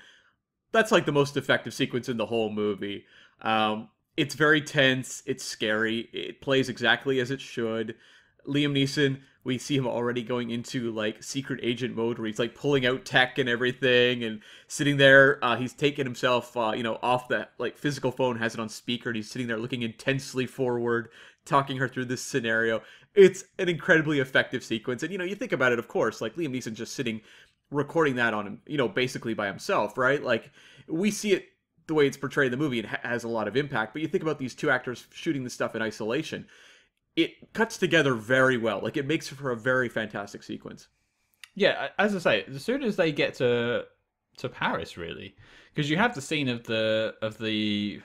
[SPEAKER 2] that's like the most effective sequence in the whole movie. Um, it's very tense, it's scary, it plays exactly as it should. Liam Neeson, we see him already going into like secret agent mode where he's like pulling out tech and everything and sitting there. Uh, he's taken himself, uh, you know, off the like physical phone, has it on speaker, and he's sitting there looking intensely forward, talking her through this scenario. It's an incredibly effective sequence. And, you know, you think about it, of course, like Liam Neeson just sitting recording that on you know, basically by himself, right? Like we see it the way it's portrayed in the movie, it ha- has a lot of impact. But you think about these two actors shooting this stuff in isolation it cuts together very well. Like it makes for a very fantastic sequence.
[SPEAKER 1] Yeah, as I say, as soon as they get to to Paris, really, because you have the scene of the of the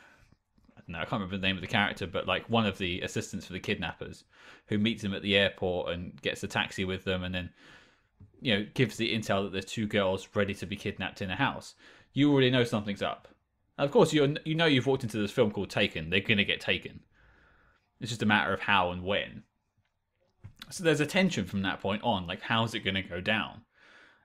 [SPEAKER 1] no, I can't remember the name of the character, but like one of the assistants for the kidnappers who meets them at the airport and gets a taxi with them, and then you know gives the intel that there's two girls ready to be kidnapped in a house. You already know something's up. And of course, you you know you've walked into this film called Taken. They're gonna get taken. It's just a matter of how and when. So there's a tension from that point on, like how's it going to go down?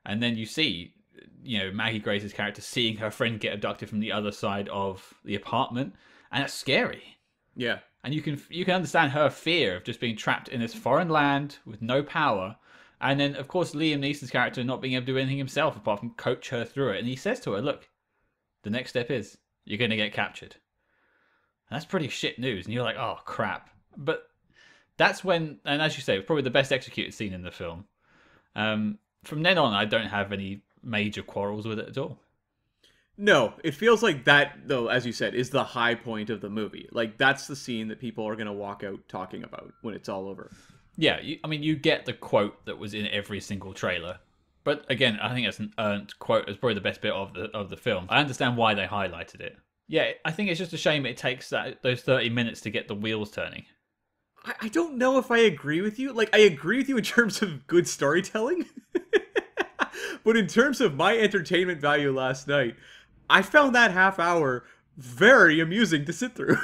[SPEAKER 1] And then you see, you know, Maggie Grace's character seeing her friend get abducted from the other side of the apartment, and it's scary.
[SPEAKER 2] Yeah.
[SPEAKER 1] And you can you can understand her fear of just being trapped in this foreign land with no power, and then of course Liam Neeson's character not being able to do anything himself apart from coach her through it. And he says to her, "Look, the next step is you're going to get captured." that's pretty shit news. And you're like, oh crap. But that's when, and as you say, probably the best executed scene in the film. Um, from then on, I don't have any major quarrels with it at all.
[SPEAKER 2] No, it feels like that, though, as you said, is the high point of the movie. Like, that's the scene that people are going to walk out talking about when it's all over.
[SPEAKER 1] Yeah, you, I mean, you get the quote that was in every single trailer. But again, I think it's an earned quote. It's probably the best bit of the of the film. I understand why they highlighted it. Yeah, I think it's just a shame it takes that those thirty minutes to get the wheels turning.
[SPEAKER 2] I, I don't know if I agree with you. Like, I agree with you in terms of good storytelling, but in terms of my entertainment value last night, I found that half hour very amusing to sit through.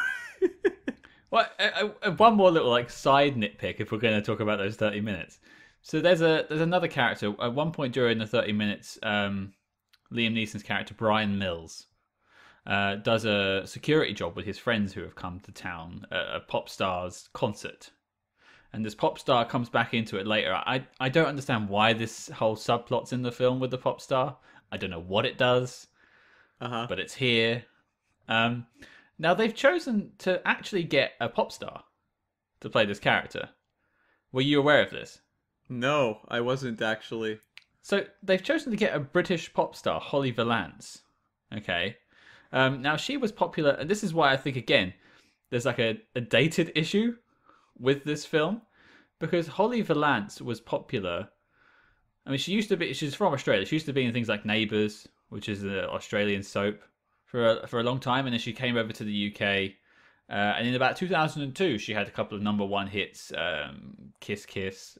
[SPEAKER 1] well, uh, uh, one more little like side nitpick if we're going to talk about those thirty minutes. So there's a there's another character at one point during the thirty minutes. Um, Liam Neeson's character Bryan Mills uh, does a security job with his friends who have come to town at a pop star's concert. And this pop star comes back into it later. I, I don't understand why this whole subplot's in the film with the pop star. I don't know what it does,
[SPEAKER 2] uh-huh.
[SPEAKER 1] but it's here. Um, now they've chosen to actually get a pop star. to play this character. Were you aware of this?
[SPEAKER 2] No, I wasn't actually.
[SPEAKER 1] So they've chosen to get a British pop star, Holly Valance. Okay. Um, now she was popular, and this is why I think again there's like a, a dated issue with this film because Holly Valance was popular. I mean, she used to be. She's from Australia. She used to be in things like Neighbours, which is an Australian soap, for a, for a long time, and then she came over to the UK. Uh, and in about 2002, she had a couple of number one hits, um, "Kiss Kiss,"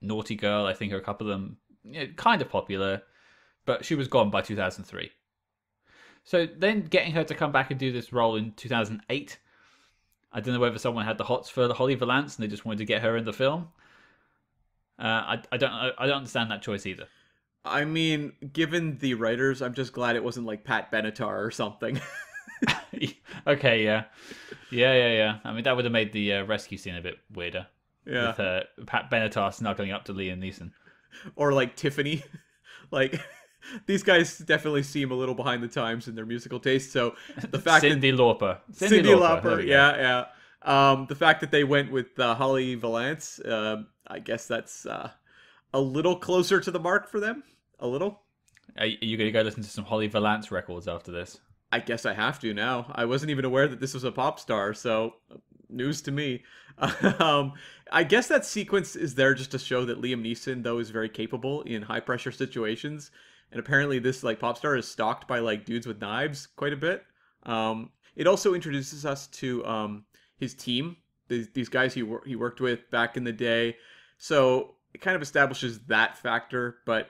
[SPEAKER 1] "Naughty Girl." I think are a couple of them, you know, kind of popular, but she was gone by 2003. So then, getting her to come back and do this role in 2008 I don't know whether someone had the hots for Holly Valance and they just wanted to get her in the film. Uh, I, I don't I don't understand that choice either.
[SPEAKER 2] I mean, given the writers, I'm just glad it wasn't like Pat Benatar or something.
[SPEAKER 1] okay, yeah, yeah, yeah, yeah. I mean, that would have made the uh, rescue scene a bit weirder.
[SPEAKER 2] yeah.
[SPEAKER 1] With uh, Pat Benatar snuggling up to Liam Neeson.
[SPEAKER 2] Or like Tiffany. like these guys definitely seem a little behind the times in their musical taste. So the fact
[SPEAKER 1] Cyndi Lauper.
[SPEAKER 2] that Cyndi,
[SPEAKER 1] there
[SPEAKER 2] Lauper, yeah, yeah. Um, the fact that they went with uh, Holly Valance, uh, I guess that's uh, a little closer to the mark for them. A little.
[SPEAKER 1] Are you going to go listen to some Holly Valance records after this?
[SPEAKER 2] I guess I have to now. I wasn't even aware that this was a pop star, so news to me. um, I guess that sequence is there just to show that Liam Neeson, though, is very capable in high pressure situations. And apparently, this like pop star is stalked by like dudes with knives quite a bit. Um, it also introduces us to um, his team, these, these guys he wor- he worked with back in the day. So it kind of establishes that factor, but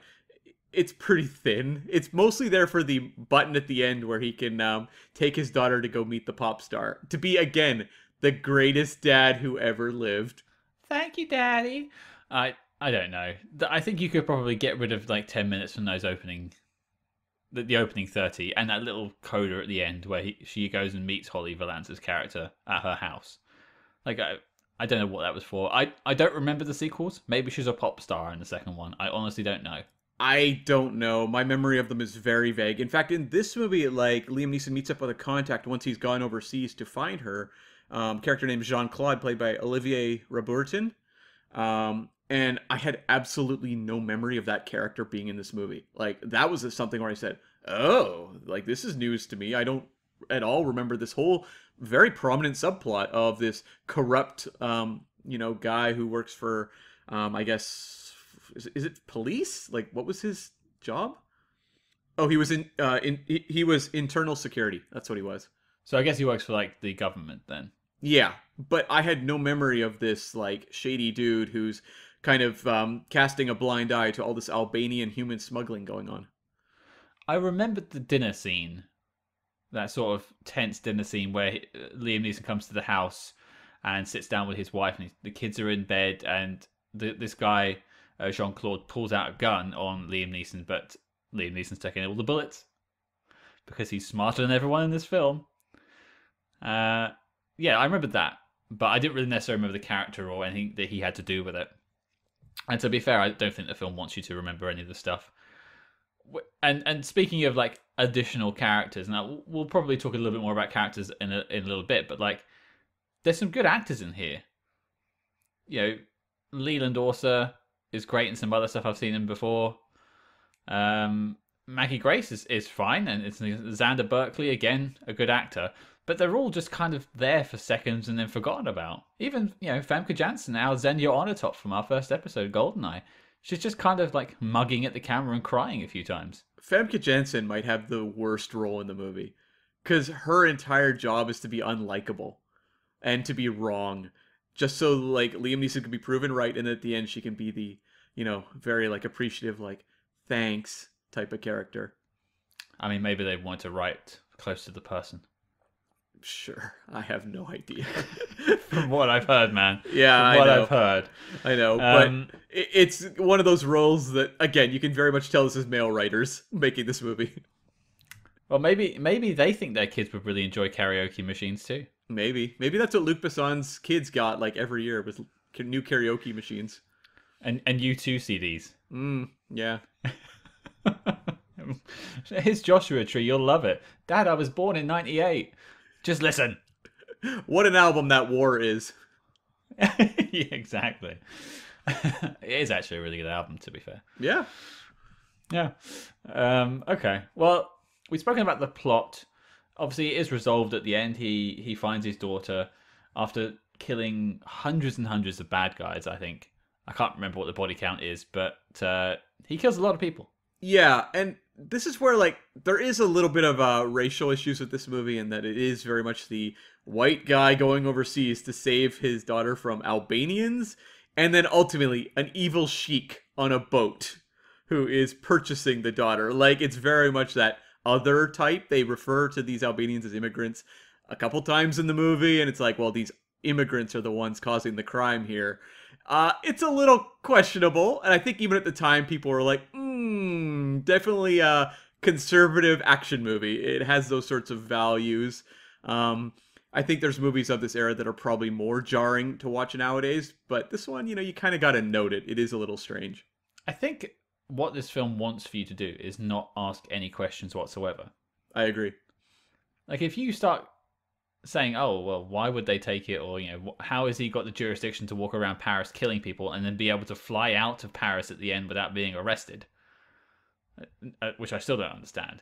[SPEAKER 2] it's pretty thin. It's mostly there for the button at the end where he can um, take his daughter to go meet the pop star. To be, again, the greatest dad who ever lived.
[SPEAKER 1] Thank you, Daddy. I I don't know. I think you could probably get rid of like ten minutes from those opening, the, the opening thirty, and that little coda at the end where he, she goes and meets Holly Valance's character at her house. Like I, I don't know what that was for. I I don't remember the sequels. Maybe she's a pop star in the second one. I honestly don't know.
[SPEAKER 2] I don't know. My memory of them is very vague. In fact, in this movie, like Liam Neeson meets up with a contact once he's gone overseas to find her. Um, character named Jean Claude, played by Olivier Rabourdin. Um, and I had absolutely no memory of that character being in this movie. Like that was something where I said, "Oh, like this is news to me." I don't at all remember this whole very prominent subplot of this corrupt, um, you know, guy who works for, um, I guess, is, is it police? Like, what was his job? Oh, he was in, uh, in he, he was internal security. That's what he was.
[SPEAKER 1] So I guess he works for like the government then.
[SPEAKER 2] Yeah, but I had no memory of this like shady dude who's kind of um, casting a blind eye to all this Albanian human smuggling going on.
[SPEAKER 1] I remembered the dinner scene, that sort of tense dinner scene where Liam Neeson comes to the house and sits down with his wife, and the kids are in bed, and the, this guy uh, Jean Claude pulls out a gun on Liam Neeson, but Liam Neeson's taking all the bullets because he's smarter than everyone in this film. Uh, yeah, I remembered that, but I didn't really necessarily remember the character or anything that he had to do with it. And to be fair, I don't think the film wants you to remember any of the stuff. And and speaking of like additional characters, now we'll- we'll probably talk a little bit more about characters in a, in a little bit, but like there's some good actors in here. You know, Leland Orser is great in some other stuff I've seen him before. Um, Maggie Grace is, is fine, and it's Xander Berkeley again, a good actor. But they're all just kind of there for seconds and then forgotten about. Even you know Famke Janssen, our Xenia Onatop from our first episode, Goldeneye. She's just kind of like mugging at the camera and crying a few times.
[SPEAKER 2] Famke Janssen might have the worst role in the movie because her entire job is to be unlikable and to be wrong, just so like Liam Neeson can be proven right, and at the end she can be the you know very like appreciative like thanks type of character.
[SPEAKER 1] I mean, maybe they want to write close to the person.
[SPEAKER 2] Sure, I have no idea.
[SPEAKER 1] From what I've heard, man.
[SPEAKER 2] yeah,
[SPEAKER 1] From
[SPEAKER 2] I
[SPEAKER 1] what
[SPEAKER 2] know.
[SPEAKER 1] I've heard.
[SPEAKER 2] I know,
[SPEAKER 1] Um,
[SPEAKER 2] but it's one of those roles that again you can very much tell this is male writers making this movie.
[SPEAKER 1] Well, maybe maybe they think their kids would really enjoy karaoke machines too.
[SPEAKER 2] Maybe, maybe that's what Luc Besson's kids got like every year with new karaoke machines.
[SPEAKER 1] And and U2 CDs.
[SPEAKER 2] Mm, yeah.
[SPEAKER 1] Here's Joshua Tree. You'll love it. Dad, I was born in '98. Just listen.
[SPEAKER 2] What an album that war is.
[SPEAKER 1] yeah, exactly. it is actually a really good album, to be fair.
[SPEAKER 2] Yeah.
[SPEAKER 1] Yeah. Um, okay. Well, we've spoken about the plot. Obviously, it is resolved at the end. He he finds his daughter after killing hundreds and hundreds of bad guys. I think I can't remember what the body count is, but uh, he kills a lot of people.
[SPEAKER 2] Yeah, and this is where like there is a little bit of uh, racial issues with this movie, in that it is very much the white guy going overseas to save his daughter from Albanians, and then ultimately an evil sheik on a boat who is purchasing the daughter. Like it's very much that other type. They refer to these Albanians as immigrants a couple times in the movie, and it's like, well, these immigrants are the ones causing the crime here. Uh, it's a little questionable, and I think even at the time, people were like, hmm, definitely a conservative action movie. It has those sorts of values. Um, I think there's movies of this era that are probably more jarring to watch nowadays, but this one, you know, you kind of got to note it. It is a little strange.
[SPEAKER 1] I think what this film wants for you to do is not ask any questions whatsoever.
[SPEAKER 2] I agree.
[SPEAKER 1] Like if you start saying, "Oh, well, why would they take it?" or you know, how has he got the jurisdiction to walk around Paris killing people and then be able to fly out of Paris at the end without being arrested? Uh, uh, which I still don't understand.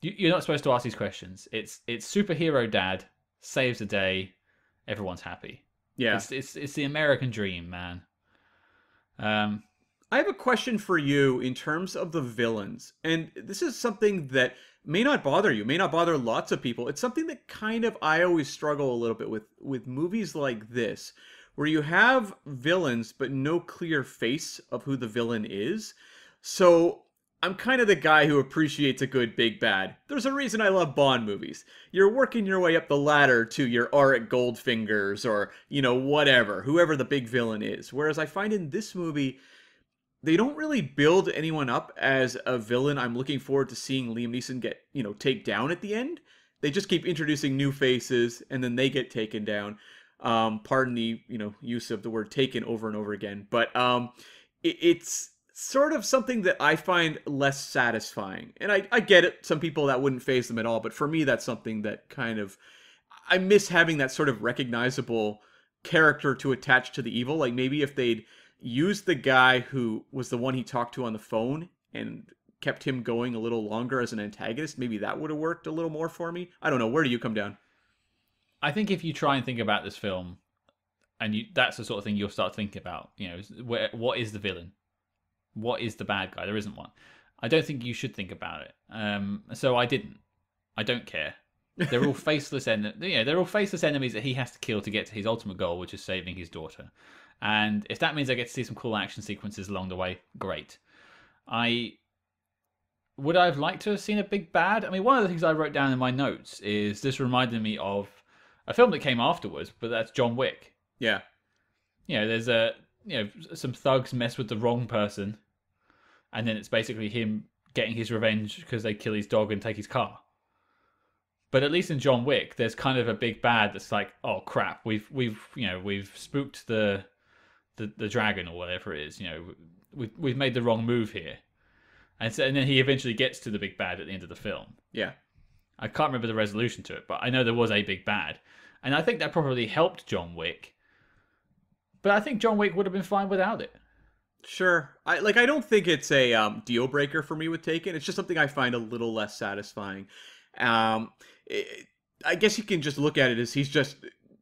[SPEAKER 1] You, are not supposed to ask these questions. It's it's superhero dad saves the day, everyone's happy.
[SPEAKER 2] Yeah,
[SPEAKER 1] it's it's, it's the American dream, man. Um,
[SPEAKER 2] I have a question for you in terms of the villains. And this is something that may not bother you, may not bother lots of people. It's something that kind of I always struggle a little bit with with movies like this, where you have villains but no clear face of who the villain is. So I'm kind of the guy who appreciates a good big bad. There's a reason I love Bond movies. You're working your way up the ladder to your Auric Goldfingers or, you know, whatever, whoever the big villain is. Whereas I find in this movie, they don't really build anyone up as a villain I'm looking forward to seeing Liam Neeson get, you know, take down at the end. They just keep introducing new faces and then they get taken down. Um, pardon the, you know, use of the word taken over and over again. But um, it, it's sort of something that I find less satisfying. And I, I get it. Some people that wouldn't faze them at all. But for me, that's something that kind of, I miss having that sort of recognizable character to attach to the evil. Like maybe if they'd used the guy who was the one he talked to on the phone and kept him going a little longer as an antagonist, maybe that would have worked a little more for me. I don't know. Where do you come down?
[SPEAKER 1] I think if you try and think about this film, and you that's the sort of thing you'll start thinking about. You know, where, what is the villain? What is the bad guy? There isn't one. I don't think you should think about it. Um, so I didn't. I don't care. They're all faceless en- yeah, they're all faceless enemies that he has to kill to get to his ultimate goal, which is saving his daughter. And if that means I get to see some cool action sequences along the way, great. I would I have liked to have seen a big bad? I mean, one of the things I wrote down in my notes is this reminded me of a film that came afterwards, but that's John Wick.
[SPEAKER 2] Yeah.
[SPEAKER 1] You know, there's a you know some thugs mess with the wrong person, and then it's basically him getting his revenge because they kill his dog and take his car. But at least in John Wick, there's kind of a big bad that's like, oh crap, we've we've you know we've spooked the the, the dragon or whatever it is. You know, we've we've made the wrong move here, and so and then he eventually gets to the big bad at the end of the film.
[SPEAKER 2] Yeah,
[SPEAKER 1] I can't remember the resolution to it, but I know there was a big bad, and I think that probably helped John Wick. But I think John Wick would have been fine without it.
[SPEAKER 2] Sure. I like I don't think it's a um, deal breaker for me with Taken. It's just something I find a little less satisfying. Um, it, I guess you can just look at it as he's just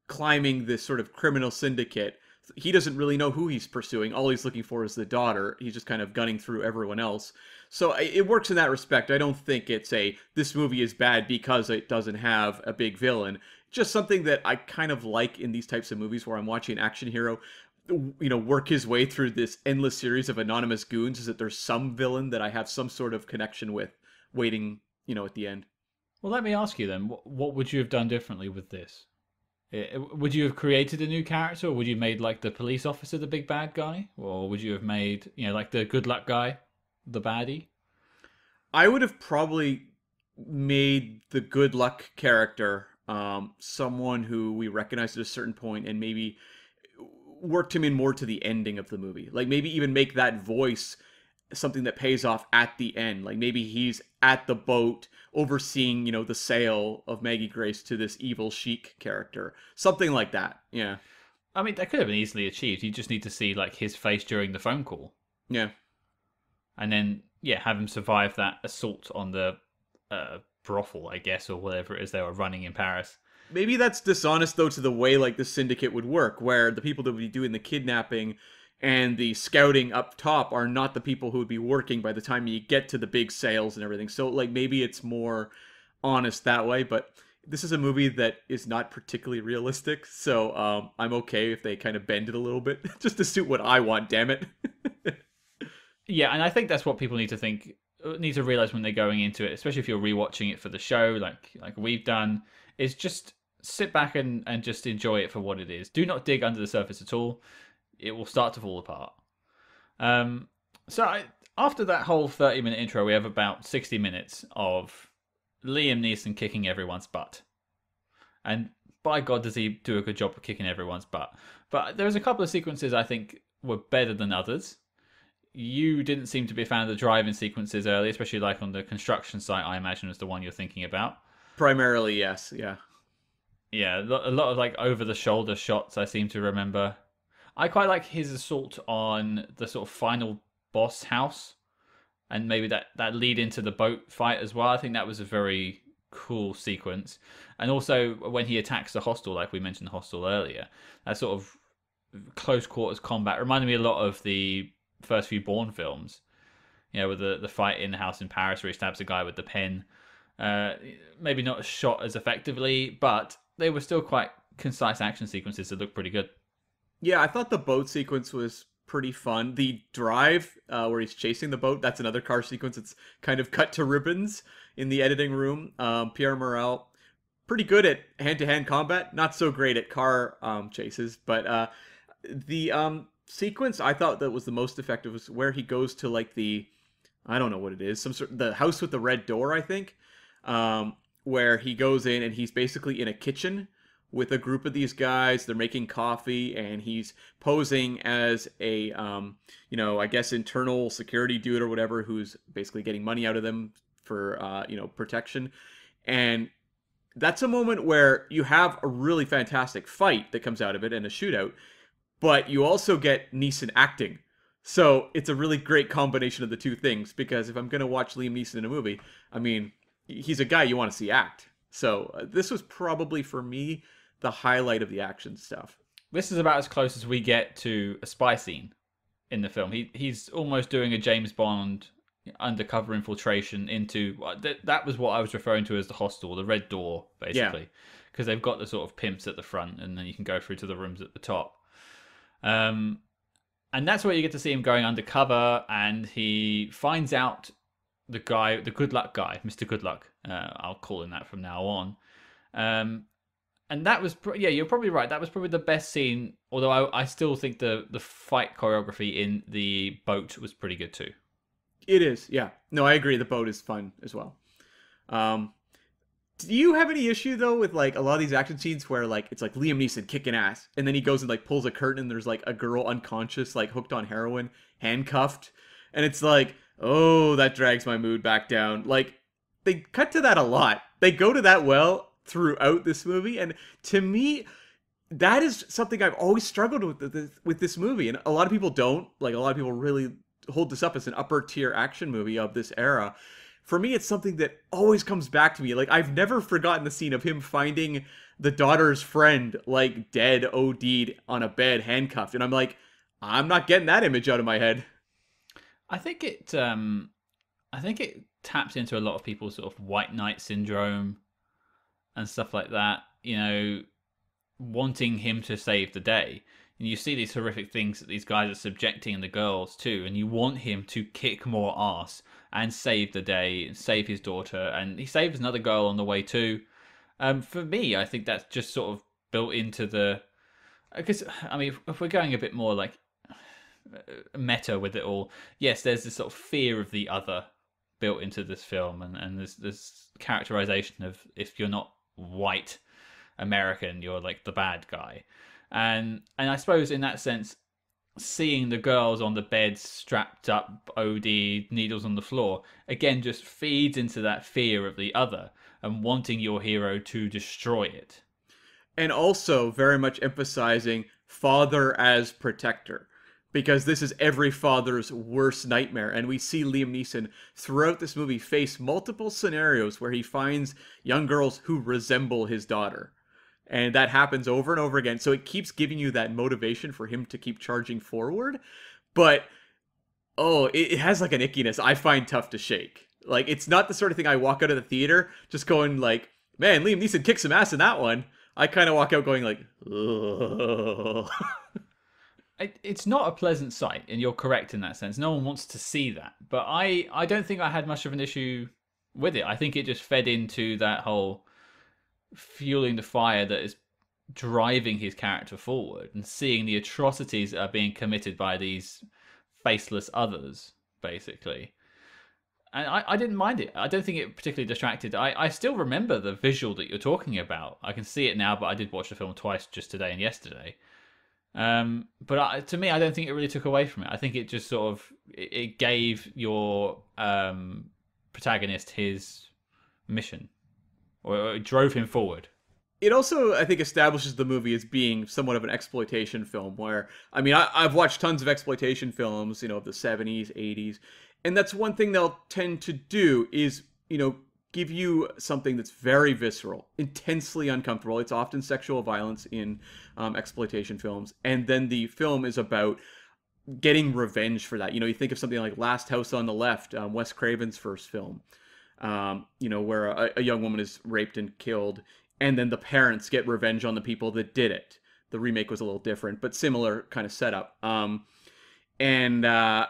[SPEAKER 2] climbing this sort of criminal syndicate he doesn't really know who he's pursuing. All he's looking for is the daughter. He's just kind of gunning through everyone else. So it works in that respect. I don't think it's a this movie is bad because it doesn't have a big villain. Just something that I kind of like in these types of movies where I'm watching an action hero you know work his way through this endless series of anonymous goons is that there's some villain that I have some sort of connection with waiting, you know, at the end.
[SPEAKER 1] Well, let me ask you then, what would you have done differently with this? Would you have created a new character, or would you have made like the police officer the big bad guy, or would you have made you know like the good luck guy, the baddie?
[SPEAKER 2] I would have probably made the good luck character um, someone who we recognized at a certain point, and maybe worked him in more to the ending of the movie. Like maybe even make that voice something that pays off at the end. Like maybe he's at the boat overseeing, you know, the sale of Maggie Grace to this evil sheik character. Something like that. Yeah.
[SPEAKER 1] I mean, that could have been easily achieved. You just need to see like his face during the phone call,
[SPEAKER 2] Yeah.
[SPEAKER 1] and then yeah, have him survive that assault on the uh, brothel, I guess, or whatever it is they were running in Paris.
[SPEAKER 2] Maybe that's dishonest though to the way like the syndicate would work, where the people that would be doing the kidnapping and the scouting up top are not the people who would be working by the time you get to the big sales and everything. So like maybe it's more honest that way, but this is a movie that is not particularly realistic, so um, I'm okay if they kind of bend it a little bit just to suit what I want. Damn it.
[SPEAKER 1] Yeah, and I think that's what people need to think, uh, need to realize when they're going into it, especially if you're rewatching it for the show, like like we've done, is just sit back and and just enjoy it for what it is. Do not dig under the surface at all. It will start to fall apart. Um, so I, after that whole 30 minute intro, we have about 60 minutes of Liam Neeson kicking everyone's butt. And by God, does he do a good job of kicking everyone's butt. But there was a couple of sequences I think were better than others. You didn't seem to be a fan of the driving sequences early, especially like on the construction site, I imagine was the one you're thinking about.
[SPEAKER 2] Primarily, yes, yeah.
[SPEAKER 1] Yeah, a lot of like over the shoulder shots I seem to remember. I quite like his assault on the sort of final boss house and maybe that that lead into the boat fight as well. I think that was a very cool sequence. And also when he attacks the hostel like we mentioned the hostel earlier, that sort of close quarters combat reminded me a lot of the first few Bourne films. You know, with the the fight in the house in Paris where he stabs a guy with the pen. Uh, maybe not shot as effectively, but they were still quite concise action sequences that looked pretty good.
[SPEAKER 2] Yeah, I thought the boat sequence was pretty fun. The drive uh, where he's chasing the boat, that's another car sequence. It's kind of cut to ribbons in the editing room. Um, Pierre Morel, pretty good at hand-to-hand combat, not so great at car um, chases. But uh, the um, sequence I thought that was the most effective was where he goes to like the, I don't know what it is, some sort the house with the red door, I think, um, where he goes in and he's basically in a kitchen with a group of these guys. They're making coffee, and he's posing as a, um, you know, I guess internal security dude or whatever, who's basically getting money out of them for, uh, you know, protection. And that's a moment where you have a really fantastic fight that comes out of it and a shootout, but you also get Neeson acting. So it's a really great combination of the two things because if I'm going to watch Liam Neeson in a movie, I mean, he's a guy you want to see act. So uh, this was probably for me the highlight of the action stuff.
[SPEAKER 1] This is about as close as we get to a spy scene in the film. He he's almost doing a James Bond undercover infiltration into that. That was what I was referring to as the hostel, the red door, basically, because they've got the sort of pimps at the front, and then you can go through to the rooms at the top. Um, and that's where you get to see him going undercover, and he finds out the guy, the good luck guy, Mister Good Luck. Uh, I'll call him that from now on. Um, and that was yeah you're probably right that was probably the best scene although I, I still think the the fight choreography in the boat was pretty good too
[SPEAKER 2] It is, yeah. No, I agree. The boat is fun as well. Um, do you have any issue though with like a lot of these action scenes where like it's like Liam Neeson kicking ass, and then he goes and like pulls a curtain, and there's like a girl unconscious, like hooked on heroin, handcuffed, and it's like, oh, that drags my mood back down. Like they cut to that a lot. They go to that well throughout this movie, and to me, that is something I've always struggled with with- this movie, and a lot of people don't. Like a lot of people really hold this up as an upper tier action movie of this era. For me, it's something that always comes back to me. Like I've never forgotten the scene of him finding the daughter's friend like dead, OD'd on a bed, handcuffed, and I'm like, I'm not getting that image out of my head.
[SPEAKER 1] i think it um i think it taps into a lot of people's sort of white knight syndrome and stuff like that you know wanting him to save the day. And you see these horrific things that these guys are subjecting the girls to and you want him to kick more ass and save the day and save his daughter and he saves another girl on the way too. Um, for me i think that's just sort of built into the because i mean if, we're going a bit more like meta with it all yes there's this sort of fear of the other built into this film and, and there's this characterization of if you're not white american you're like the bad guy. And and i suppose in that sense seeing the girls on the bed strapped up od needles on the floor again just feeds into that fear of the other and wanting your hero to destroy it.
[SPEAKER 2] And also very much emphasizing father as protector because this is every father's worst nightmare. And we see Liam Neeson throughout this movie face multiple scenarios where he finds young girls who resemble his daughter. And that happens over and over again. So it keeps giving you that motivation for him to keep charging forward. But, oh, it, it has like an ickiness I find tough to shake. Like, it's not the sort of thing I walk out of the theater just going, like, man, Liam Neeson kicks some ass in that one. I kind of walk out going, like, Ugh.
[SPEAKER 1] it, it's not a pleasant sight, and you're correct in that sense. No one wants to see that, but I I don't think I had much of an issue with it. I think it just fed into that whole fueling the fire that is driving his character forward and seeing the atrocities that are being committed by these faceless others, basically. And I, I didn't mind it. I don't think it particularly distracted. I, I still remember the visual that you're talking about. I can see it now, but I did watch the film twice just today and yesterday. Um, but I, to me, I don't think it really took away from it. I think it just sort of it, gave your um, protagonist his mission, or it drove him forward.
[SPEAKER 2] it also i think establishes the movie as being somewhat of an exploitation film where i mean I, i've watched tons of exploitation films you know of the 70s 80s and that's one thing they'll tend to do is you know give you something that's very visceral intensely uncomfortable. It's often sexual violence in um, exploitation films. And then the film is about getting revenge for that. You know you think of something like last house on the left um, wes craven's first film um, you know where a, a young woman is raped and killed and then the parents get revenge on the people that did it. The remake was a little different but similar kind of setup. Um, and uh,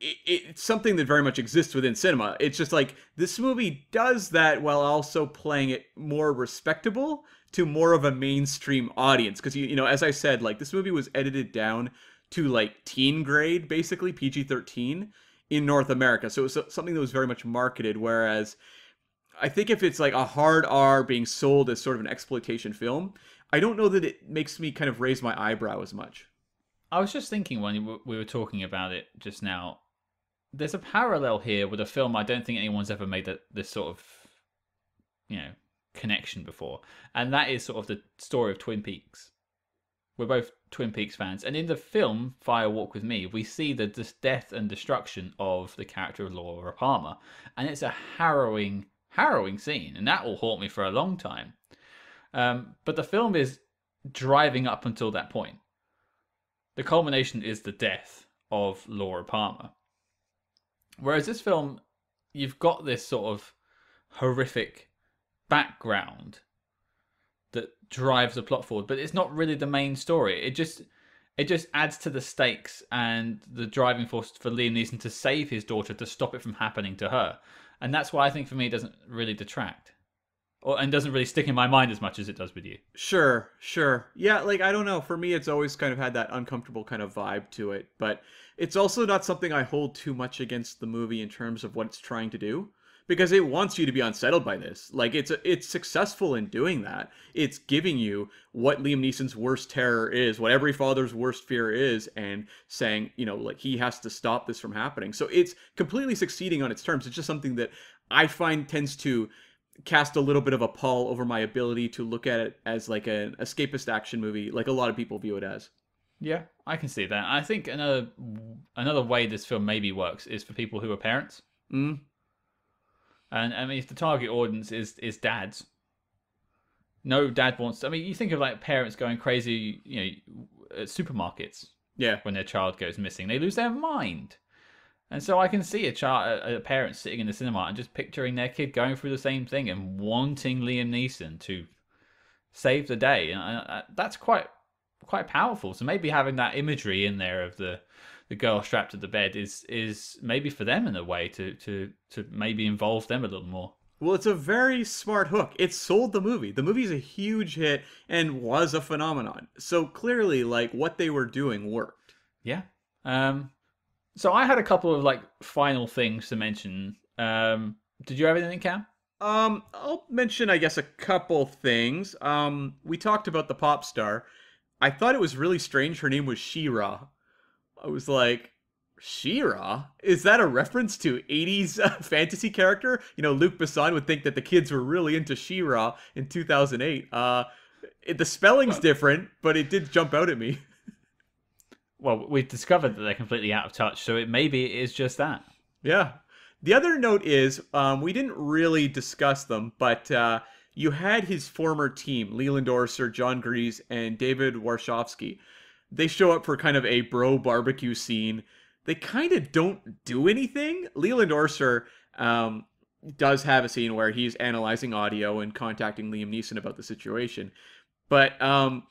[SPEAKER 2] it, it's something that very much exists within cinema. It's just like this movie does that while also playing it more respectable to more of a mainstream audience. Because you, you know, as I said, like this movie was edited down to like teen grade, basically PG thirteen in North America. So it was something that was very much marketed. Whereas I think if it's like a hard R being sold as sort of an exploitation film, I don't know that it makes me kind of raise my eyebrow as much.
[SPEAKER 1] I was just thinking when we were talking about it just now. There's a parallel here with a film I don't think anyone's ever made that this sort of, you know, connection before, and that is sort of the story of Twin Peaks. We're both Twin Peaks fans, and in the film Fire Walk with Me, we see the dis- death and destruction of the character of Laura Palmer, and it's a harrowing, harrowing scene, and that will haunt me for a long time. Um, but the film is driving up until that point. The culmination is the death of Laura Palmer. Whereas this film, you've got this sort of horrific background that drives the plot forward, but it's not really the main story. It just it just adds to the stakes and the driving force for Liam Neeson to save his daughter to stop it from happening to her. And that's why I think for me it doesn't really detract. And doesn't really stick in my mind as much as it does with you.
[SPEAKER 2] Sure, sure. Yeah, like I don't know. For me, it's always kind of had that uncomfortable kind of vibe to it, but it's also not something I hold too much against the movie in terms of what it's trying to do because it wants you to be unsettled by this. Like it's it's successful in doing that. It's giving you what Liam Neeson's worst terror is, what every father's worst fear is, and saying, you know, like he has to stop this from happening. So it's completely succeeding on its terms. It's just something that I find tends to cast a little bit of a pall over my ability to look at it as like an escapist action movie, like a lot of people view it as.
[SPEAKER 1] Yeah, I can see that. I think another another way this film maybe works is for people who are parents.
[SPEAKER 2] Mm.
[SPEAKER 1] And I mean, if the target audience is is dads, no dad wants. To, I mean, you think of like parents going crazy, you know, at supermarkets
[SPEAKER 2] Yeah.
[SPEAKER 1] when their child goes missing, they lose their mind. And so I can see a child, a, parent sitting in the cinema and just picturing their kid going through the same thing and wanting Liam Neeson to save the day, and I, I, that's quite quite powerful. So maybe having that imagery in there of the the girl strapped to the bed is is maybe for them in a way to to to maybe involve them a little more.
[SPEAKER 2] Well, it's a very smart hook. It sold the movie. The movie's a huge hit and was a phenomenon. So clearly, like what they were doing worked.
[SPEAKER 1] Yeah. Um. So I had a couple of like final things to mention. Um. Did you have anything, Cam?
[SPEAKER 2] Um, I'll mention, I guess, a couple things. Um, we talked about the pop star. I thought it was really strange. Her name was Sheerah. I was like, Shira? Is that a reference to 80s uh, fantasy character? You know, Luc Besson would think that the kids were really into Shira in 2008. Uh, It, the spelling's different, but it did jump out at me.
[SPEAKER 1] Well, we've discovered that they're completely out of touch, so it maybe it is just that.
[SPEAKER 2] Yeah. The other note is um, we didn't really discuss them, but uh, you had his former team, Leland Orser, Jon Gries, and David Warshofsky. They show up for kind of a bro barbecue scene. They kind of don't do anything. Leland Orser um, does have a scene where he's analyzing audio and contacting Liam Neeson about the situation. But um,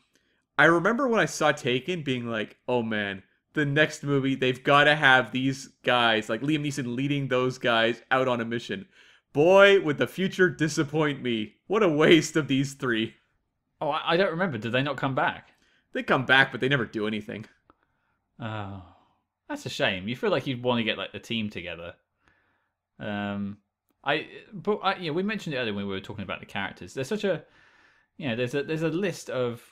[SPEAKER 2] I remember when I saw Taken being like, oh man, the next movie, they've got to have these guys, like Liam Neeson leading those guys out on a mission. Boy, would the future disappoint me. What a waste of these three.
[SPEAKER 1] Oh, I, don't remember. Did they not come back?
[SPEAKER 2] They come back, but they never do anything.
[SPEAKER 1] Oh, that's a shame. You feel like you'd want to get like the team together. Um, I but I, yeah, we mentioned it earlier when we were talking about the characters. There's such a you know, there's a there's a list of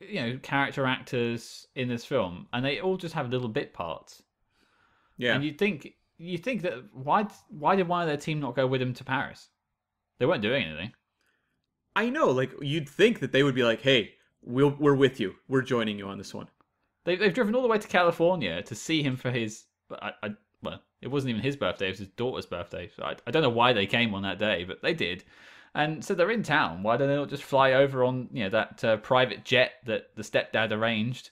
[SPEAKER 1] you know character actors in this film, and they all just have little bit parts.
[SPEAKER 2] Yeah.
[SPEAKER 1] And you think you think that why why did one of their team not go with him to Paris? They weren't doing anything.
[SPEAKER 2] I know, like you'd think that they would be like, "Hey, we'll, we're with you. We're joining you on this one."
[SPEAKER 1] They they've driven all the way to California to see him for his. I, I well, it wasn't even his birthday; it was his daughter's birthday. So I, I don't know why they came on that day, but they did. And so they're in town. Why don't they not just fly over on you know that uh, private jet that the stepdad arranged?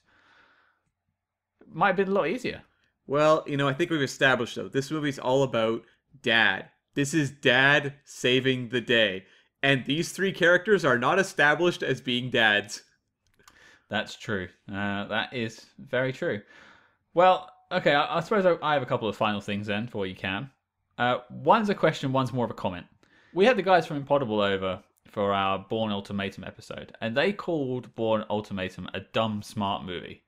[SPEAKER 1] Might have been a lot easier.
[SPEAKER 2] Well, you know, I think we've established though this movie's all about dad. This is dad saving the day, and these three characters are not established as being dads.
[SPEAKER 1] That's true. Uh, that is very true. Well, okay. I, I suppose I, I have a couple of final things then for you, Cam. Uh, one's a question. One's more of a comment. We had the guys from Impodible over for our Bourne Ultimatum episode, and they called Bourne Ultimatum a dumb smart movie.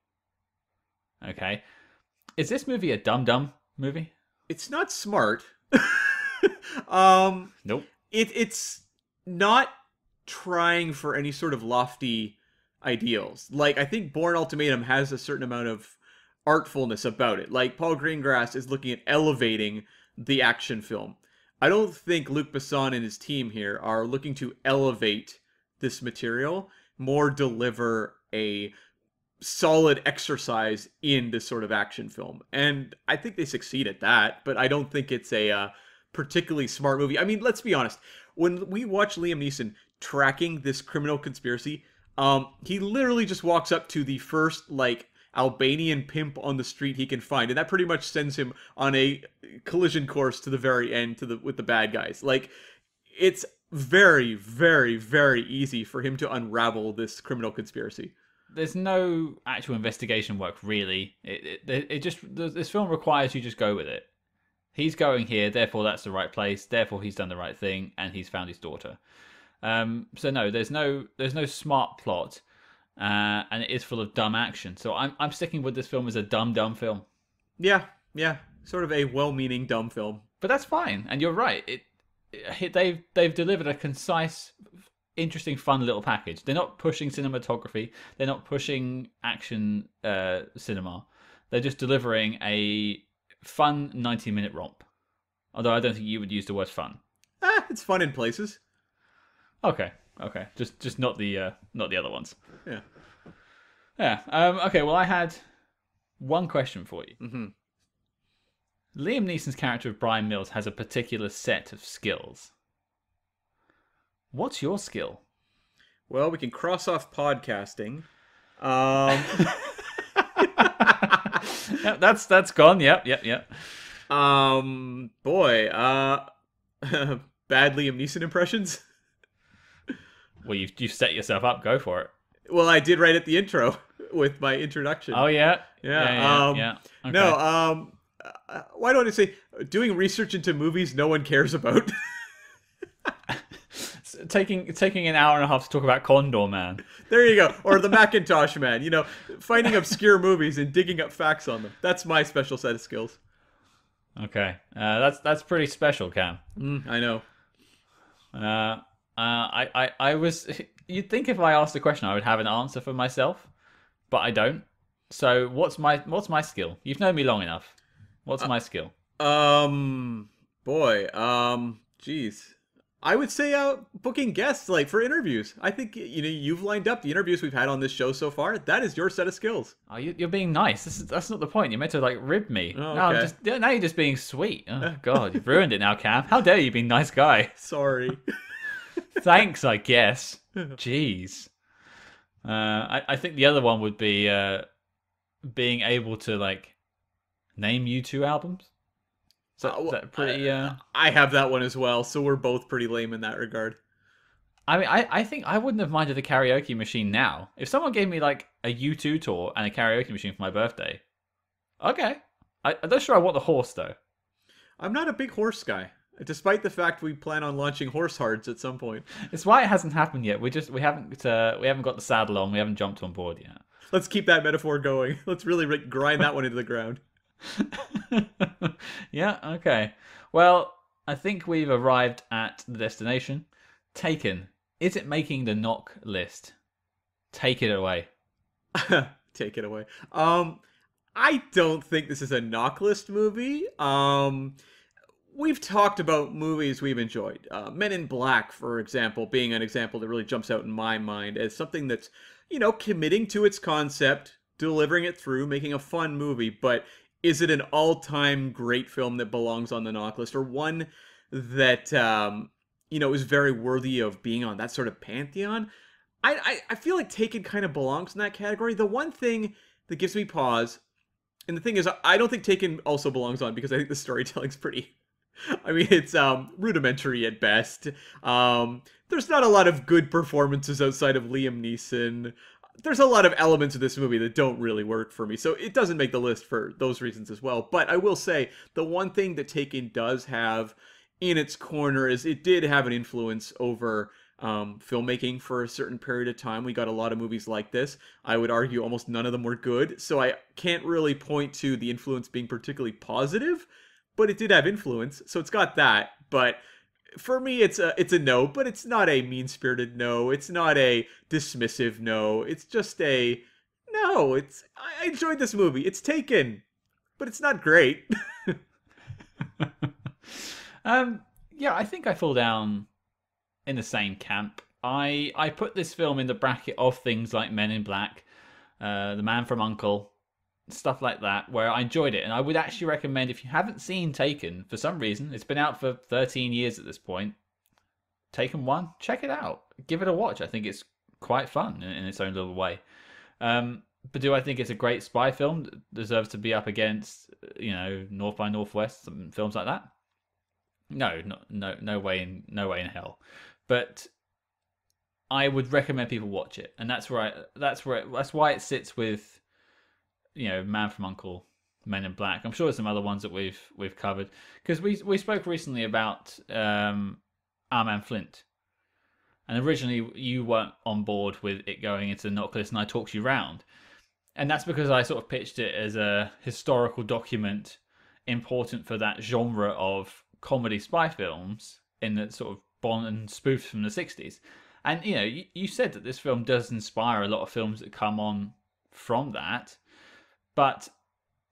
[SPEAKER 1] Okay, is this movie a dumb dumb movie?
[SPEAKER 2] It's not smart. um,
[SPEAKER 1] Nope.
[SPEAKER 2] it it's not trying for any sort of lofty ideals. Like I think Bourne Ultimatum has a certain amount of artfulness about it. Like Paul Greengrass is looking at elevating the action film. I don't think Luc Besson and his team here are looking to elevate this material, more deliver a solid exercise in this sort of action film. And I think they succeed at that, but I don't think it's a uh, particularly smart movie. I mean, let's be honest. When we watch Liam Neeson tracking this criminal conspiracy, um, he literally just walks up to the first like Albanian pimp on the street he can find, and that pretty much sends him on a collision course to the very end to the with the bad guys. Like, it's very, very, very easy for him to unravel this criminal conspiracy.
[SPEAKER 1] There's no actual investigation work really. It it, it just this film requires you just go with it. He's going here, therefore that's the right place. Therefore he's done the right thing, and he's found his daughter. Um, so no, there's no there's no smart plot, uh, and it is full of dumb action. So I'm I'm sticking with this film as a dumb dumb film.
[SPEAKER 2] Yeah, yeah, sort of a well-meaning dumb film.
[SPEAKER 1] But that's fine, and you're right. It, it they've they've delivered a concise, interesting, fun little package. They're not pushing cinematography. They're not pushing action uh, cinema. They're just delivering a fun 90 minute romp. Although I don't think you would use the word fun.
[SPEAKER 2] Ah, it's fun in places.
[SPEAKER 1] Okay, okay, just just not the uh, not the other ones.
[SPEAKER 2] Yeah.
[SPEAKER 1] Yeah. Um, okay. Well, I had one question for you.
[SPEAKER 2] Mm-hmm.
[SPEAKER 1] Liam Neeson's character of Bryan Mills has a particular set of skills. What's your skill?
[SPEAKER 2] Well, we can cross off podcasting. Um,
[SPEAKER 1] that's that's gone. Yep, yep, yep.
[SPEAKER 2] um, boy, uh, bad Liam Neeson impressions.
[SPEAKER 1] Well, you've you've set yourself up. Go for it.
[SPEAKER 2] Well, I did right at the intro with my introduction.
[SPEAKER 1] Oh yeah,
[SPEAKER 2] Yeah,
[SPEAKER 1] yeah, yeah.
[SPEAKER 2] um,
[SPEAKER 1] yeah. Okay.
[SPEAKER 2] No, um, uh, why don't I say doing research into movies no one cares about?
[SPEAKER 1] Taking taking an hour and a half to talk about Condorman.
[SPEAKER 2] there you go. Or the Mackintosh Man. You know, finding obscure movies and digging up facts on them. That's my special set of skills.
[SPEAKER 1] Okay, uh, that's that's pretty special, Cam.
[SPEAKER 2] Mm, I know.
[SPEAKER 1] Uh, uh, I, I, I was. You'd think if I asked a question, I would have an answer for myself, but I don't. So what's my what's my skill? You've known me long enough. What's my skill?
[SPEAKER 2] Um, boy, um, jeez. I would say uh, booking guests like for interviews. I think you know you've lined up the interviews we've had on this show so far. That is your set of skills.
[SPEAKER 1] Oh, you, you're being nice. This is, that's not the point. You're meant to like rib me.
[SPEAKER 2] Oh,
[SPEAKER 1] no,
[SPEAKER 2] okay.
[SPEAKER 1] just now you're just being sweet. Oh God, you've ruined it now, Cam. How dare you be a nice guy?
[SPEAKER 2] Sorry.
[SPEAKER 1] Thanks, I guess. Jeez. Uh, I, I think the other one would be uh, being able to like name U2 albums. Is that,
[SPEAKER 2] Uh,
[SPEAKER 1] is that pretty? Uh...
[SPEAKER 2] I have that one as well, so we're both pretty lame in that regard.
[SPEAKER 1] I mean, I, I think I wouldn't have minded a karaoke machine now. If someone gave me like a U2 tour and a karaoke machine for my birthday, okay. I, I'm not sure I want the horse though.
[SPEAKER 2] I'm not a big horse guy, despite the fact we plan on launching horse hards at some point.
[SPEAKER 1] It's why it hasn't happened yet. We just we haven't uh, we haven't got the saddle on. We haven't jumped on board yet.
[SPEAKER 2] Let's keep that metaphor going. Let's really ri- grind that one into the ground.
[SPEAKER 1] yeah, okay. Well, I think we've arrived at the destination. Taken. Is it making the NOC list? Take it away.
[SPEAKER 2] Take it away. Um, I don't think this is a NOC list movie. Um, we've talked about movies we've enjoyed. Uh, Men in Black, for example, being an example that really jumps out in my mind as something that's, you know, committing to its concept, delivering it through, making a fun movie. But is it an all-time great film that belongs on the NOC list, or one that um, you know is very worthy of being on that sort of pantheon? I, I, I feel like Taken kind of belongs in that category. The one thing that gives me pause, and the thing is, I don't think Taken also belongs on because I think the storytelling's pretty. I mean, it's um, rudimentary at best. Um, there's not a lot of good performances outside of Liam Neeson. There's a lot of elements of this movie that don't really work for me, so it doesn't make the list for those reasons as well. But I will say the one thing that Taken does have in its corner is it did have an influence over um, filmmaking for a certain period of time. We got a lot of movies like this. I would argue almost none of them were good, so I can't really point to the influence being particularly positive, but it did have influence, so it's got that. But for me, it's a it's a no, but it's not a mean spirited no. It's not a dismissive no. It's just a no. It's I enjoyed this movie. It's taken, but it's not great.
[SPEAKER 1] Um, yeah, I think I fall down in the same camp. I I put this film in the bracket of things like Men in Black, uh, The Man from U.N.C.L.E., stuff like that, where I enjoyed it, and I would actually recommend if you haven't seen Taken for some reason, it's been out for 13 years at this point. Taken one, check it out, give it a watch. I think it's quite fun in, in its own little way. Um, but do I think it's a great spy film that deserves to be up against, you know, North by Northwest, films like that? No, no, no, no way in no way in hell. But I would recommend people watch it, and that's where I, that's where it, that's why it sits with, you know, Man from U.N.C.L.E., Men in Black. I'm sure there's some other ones that we've we've covered because we we spoke recently about um, Our Man Flint, and originally you weren't on board with it going into the NOC and I talked you round, and that's because I sort of pitched it as a historical document important for that genre of comedy spy films in the sort of Bond and spoofs from the 60s. And, you know, you, you said that this film does inspire a lot of films that come on from that. But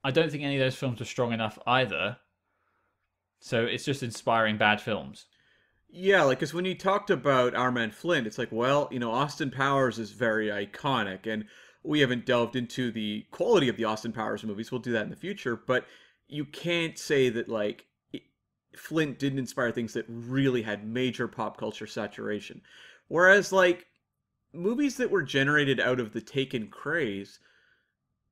[SPEAKER 1] I don't think any of those films were strong enough either. So it's just inspiring bad films.
[SPEAKER 2] Yeah, like because when you talked about Our Man Flint, it's like, well, you know, Austin Powers is very iconic, and we haven't delved into the quality of the Austin Powers movies. We'll do that in the future, but you can't say that like Flint didn't inspire things that really had major pop culture saturation. Whereas like movies that were generated out of the Taken craze,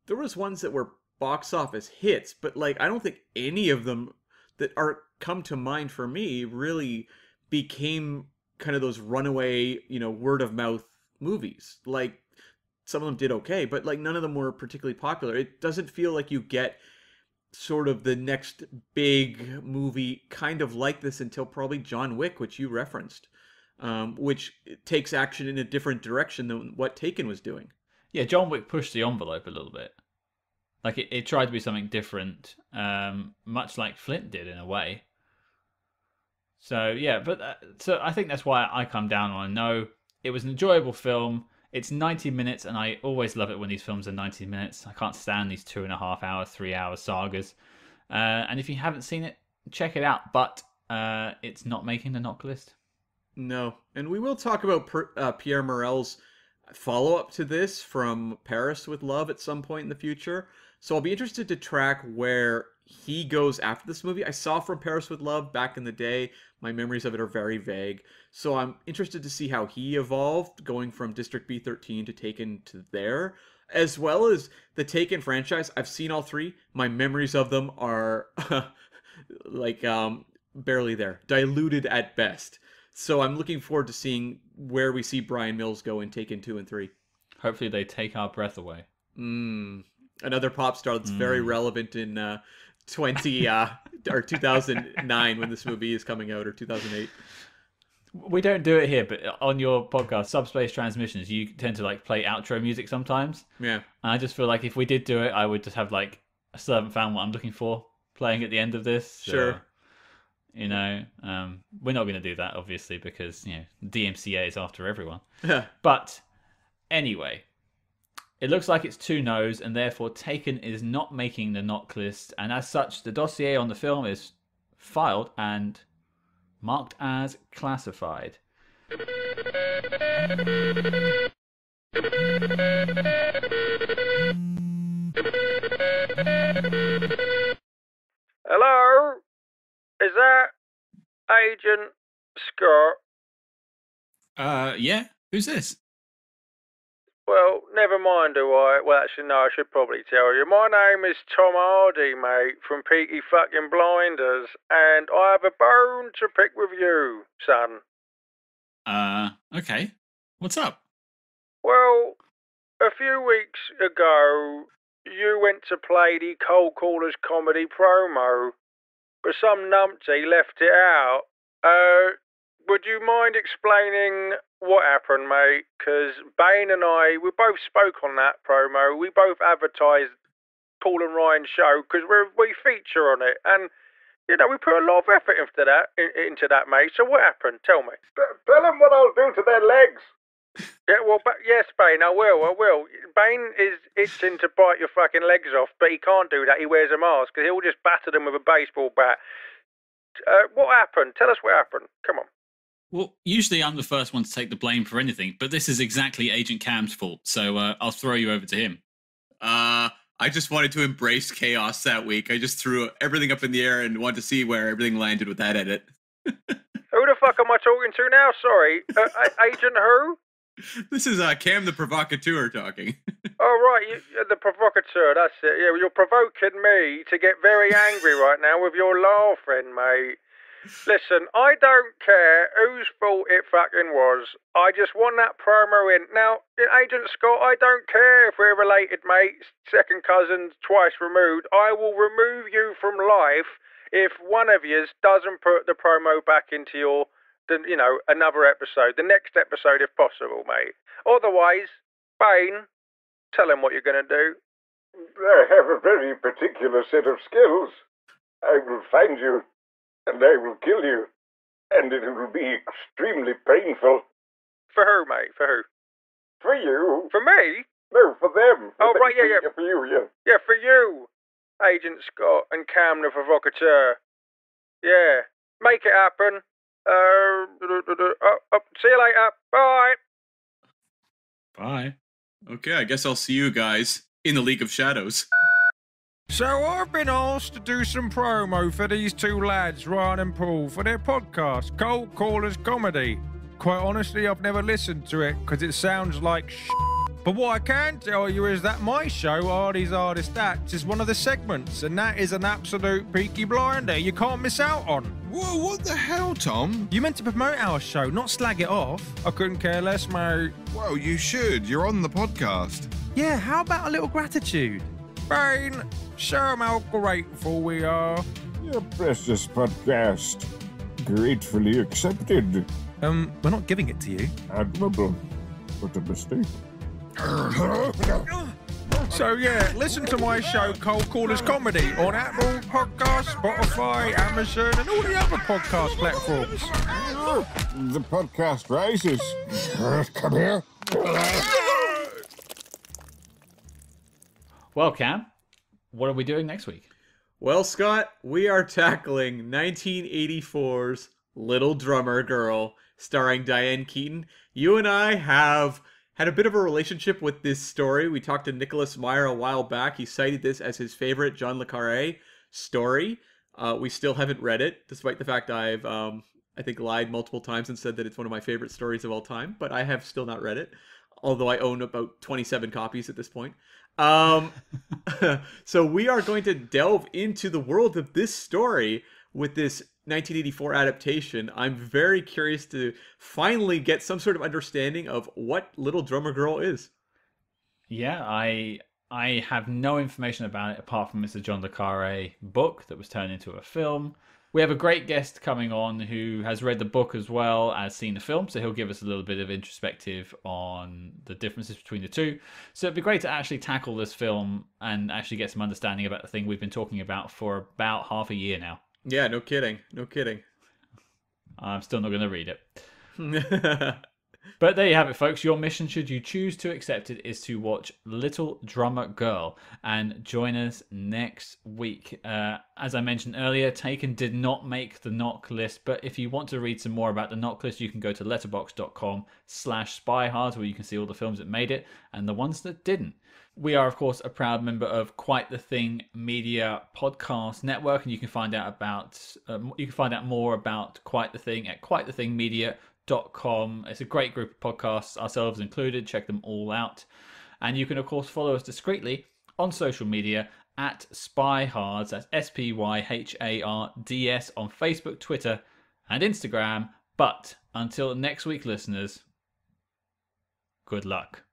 [SPEAKER 2] there was ones that were box office hits, but like I don't think any of them that are come to mind for me really became kind of those runaway, you know, word of mouth movies. Like some of them did okay, but like none of them were particularly popular. It doesn't feel like you get sort of the next big movie kind of like this until probably John Wick, which you referenced, um, which takes action in a different direction than what Taken was doing.
[SPEAKER 1] Yeah, John Wick pushed the envelope a little bit. Like it, it tried to be something different, um, much like Flint did in a way. So yeah, but uh, so I think that's why I come down on. No, it was an enjoyable film. It's 90 minutes, and I always love it when these films are 90 minutes. I can't stand these two and a half hour, three hour sagas. Uh, and if you haven't seen it, check it out. But uh, it's not making the NOC list.
[SPEAKER 2] No, and we will talk about per, uh, Pierre Morel's follow up to this from Paris with Love at some point in the future. So I'll be interested to track where he goes after this movie. I saw from Paris with Love back in the day. My memories of it are very vague. So I'm interested to see how he evolved going from District B13 to Taken to there. As well as the Taken franchise. I've seen all three. My memories of them are like um barely there. Diluted at best. So I'm looking forward to seeing where we see Bryan Mills go in Taken 2 and 3.
[SPEAKER 1] Hopefully, they take our breath away.
[SPEAKER 2] Mm, another pop star that's very
[SPEAKER 1] Mm.
[SPEAKER 2] relevant in uh, 20 uh, or 2009 when this movie is coming out or 2008.
[SPEAKER 1] We don't do it here, but on your podcast, Subspace Transmissions, you tend to like play outro music sometimes.
[SPEAKER 2] Yeah.
[SPEAKER 1] And I just feel like if we did do it, I would just have like I still haven't found what I'm looking for playing at the end of this. so,
[SPEAKER 2] Sure.
[SPEAKER 1] You know, um, we're not going to do that obviously because you know DMCA is after everyone. But anyway, it looks like it's two no's, and therefore Taken is not making the NOC list, and as such, the dossier on the film is filed and marked as classified.
[SPEAKER 4] Hello? Is that Agent Scott?
[SPEAKER 5] Uh, yeah. Who's this?
[SPEAKER 4] Well, never mind, do I? Well, actually, no, I should probably tell you. My name is Tom Hardy, mate, from Peaky fucking Blinders, and I have a bone to pick with you, son.
[SPEAKER 5] Uh, okay. What's up?
[SPEAKER 4] Well, a few weeks ago, you went to play the Cold Callers comedy promo, but some numpty left it out. Uh, would you mind explaining what happened, mate? Because Bane and I, we both spoke on that promo. We both advertised Paul and Ryan's show because we we feature on it, and you know we put a lot of effort into that in, into that, mate. So what happened? Tell me.
[SPEAKER 6] Tell them what I'll do to their legs.
[SPEAKER 4] Yeah, well, but yes, Bane, I will, I will. Bane is itching to bite your fucking legs off, but he can't do that. He wears a mask, because he'll just batter them with a baseball bat. Uh, what happened? Tell us what happened. Come on.
[SPEAKER 5] Well, usually I'm the first one to take the blame for anything, but this is exactly Agent Cam's fault, so uh, I'll throw you over to him.
[SPEAKER 7] Uh, I just wanted to embrace chaos that week. I just threw everything up in the air and wanted to see where everything landed with that edit.
[SPEAKER 4] Who the fuck am I talking to now? Sorry. Uh, Agent who?
[SPEAKER 7] This is uh, Cam the provocateur talking.
[SPEAKER 4] Oh, right, you, the provocateur, that's it. Yeah, you're provoking me to get very angry right now with your laughing, mate. Listen, I don't care whose fault it fucking was. I just want that promo in. Now, Agent Scott, I don't care if we're related, mate, second cousins, twice removed. I will remove you from life if one of yous doesn't put the promo back into your, the, you know, another episode, the next episode if possible, mate. Otherwise, Bane, tell him what you're going to do.
[SPEAKER 6] I have a very particular set of skills. I will find you, and I will kill you, and it will be extremely painful
[SPEAKER 4] For who, mate? For who?
[SPEAKER 6] for you.
[SPEAKER 4] For me?
[SPEAKER 6] No, for them.
[SPEAKER 4] Oh, right, yeah, yeah.
[SPEAKER 6] For you, yeah.
[SPEAKER 4] Yeah, for you, Agent Scott and Cam the Provocateur. Yeah, make it happen. Uh, oh, oh, see you later. Bye.
[SPEAKER 7] Bye. Okay, I guess I'll see you guys in the League of Shadows.
[SPEAKER 8] So I've been asked to do some promo for these two lads, Ryan and Paul, for their podcast, Cold Callers Comedy. Quite honestly, I've never listened to it because it sounds like sh- But what I can tell you is that my show, Artie's Artist Acts, is one of the segments, and that is an absolute peaky blinder you can't miss out on.
[SPEAKER 9] Whoa, what the hell, Tom?
[SPEAKER 8] You meant to promote our show, not slag it off. I couldn't care less, mate.
[SPEAKER 9] Well, you should. You're on the podcast.
[SPEAKER 8] Yeah, how about a little gratitude? Bane, show 'em how grateful we are.
[SPEAKER 10] Your precious podcast. Gratefully accepted.
[SPEAKER 8] Um, we're not giving it to you.
[SPEAKER 10] Admirable. What a mistake.
[SPEAKER 8] So yeah, listen to my show Cold Callers Comedy on Apple Podcasts, Spotify, Amazon, and all the other podcast platforms.
[SPEAKER 10] The podcast rises. Come here.
[SPEAKER 1] Well, Cam, what are we doing next week?
[SPEAKER 2] Well, Scott, we are tackling 1984's Little Drummer Girl, starring Diane Keaton. You and I have had a bit of a relationship with this story. We talked to Nicholas Meyer a while back. He cited this as his favorite John Le Carre story. Uh, we still haven't read it, despite the fact I've, um, I think, lied multiple times and said that it's one of my favorite stories of all time. But I have still not read it, although I own about 27 copies at this point. Um, so we are going to delve into the world of this story with this 1984 adaptation. I'm very curious to finally get some sort of understanding of what Little Drummer Girl is.
[SPEAKER 1] Yeah, I I have no information about it apart from a John le book that was turned into a film. We have a great guest coming on who has read the book as well as seen the film, so he'll give us a little bit of introspective on the differences between the two. So it'd be great to actually tackle this film and actually get some understanding about the thing we've been talking about for about half a year now.
[SPEAKER 2] Yeah, no kidding. No kidding.
[SPEAKER 1] I'm still not going to read it. But there you have it, folks. Your mission, should you choose to accept it, is to watch Little Drummer Girl and join us next week. Uh, as I mentioned earlier, Taken did not make the NOC list, but if you want to read some more about the NOC list, you can go to Letterboxd.com slash spyhard where you can see all the films that made it and the ones that didn't. We are, of course, a proud member of Quite the Thing Media Podcast Network, and you can find out about um, you can find out more about Quite the Thing at quite the quitethingmedia.com com. It's a great group of podcasts, ourselves included. Check them all out. And you can, of course, follow us discreetly on social media at Spyhards. That's S P Y H A R D S on Facebook, Twitter, and Instagram. But until next week, listeners, good luck.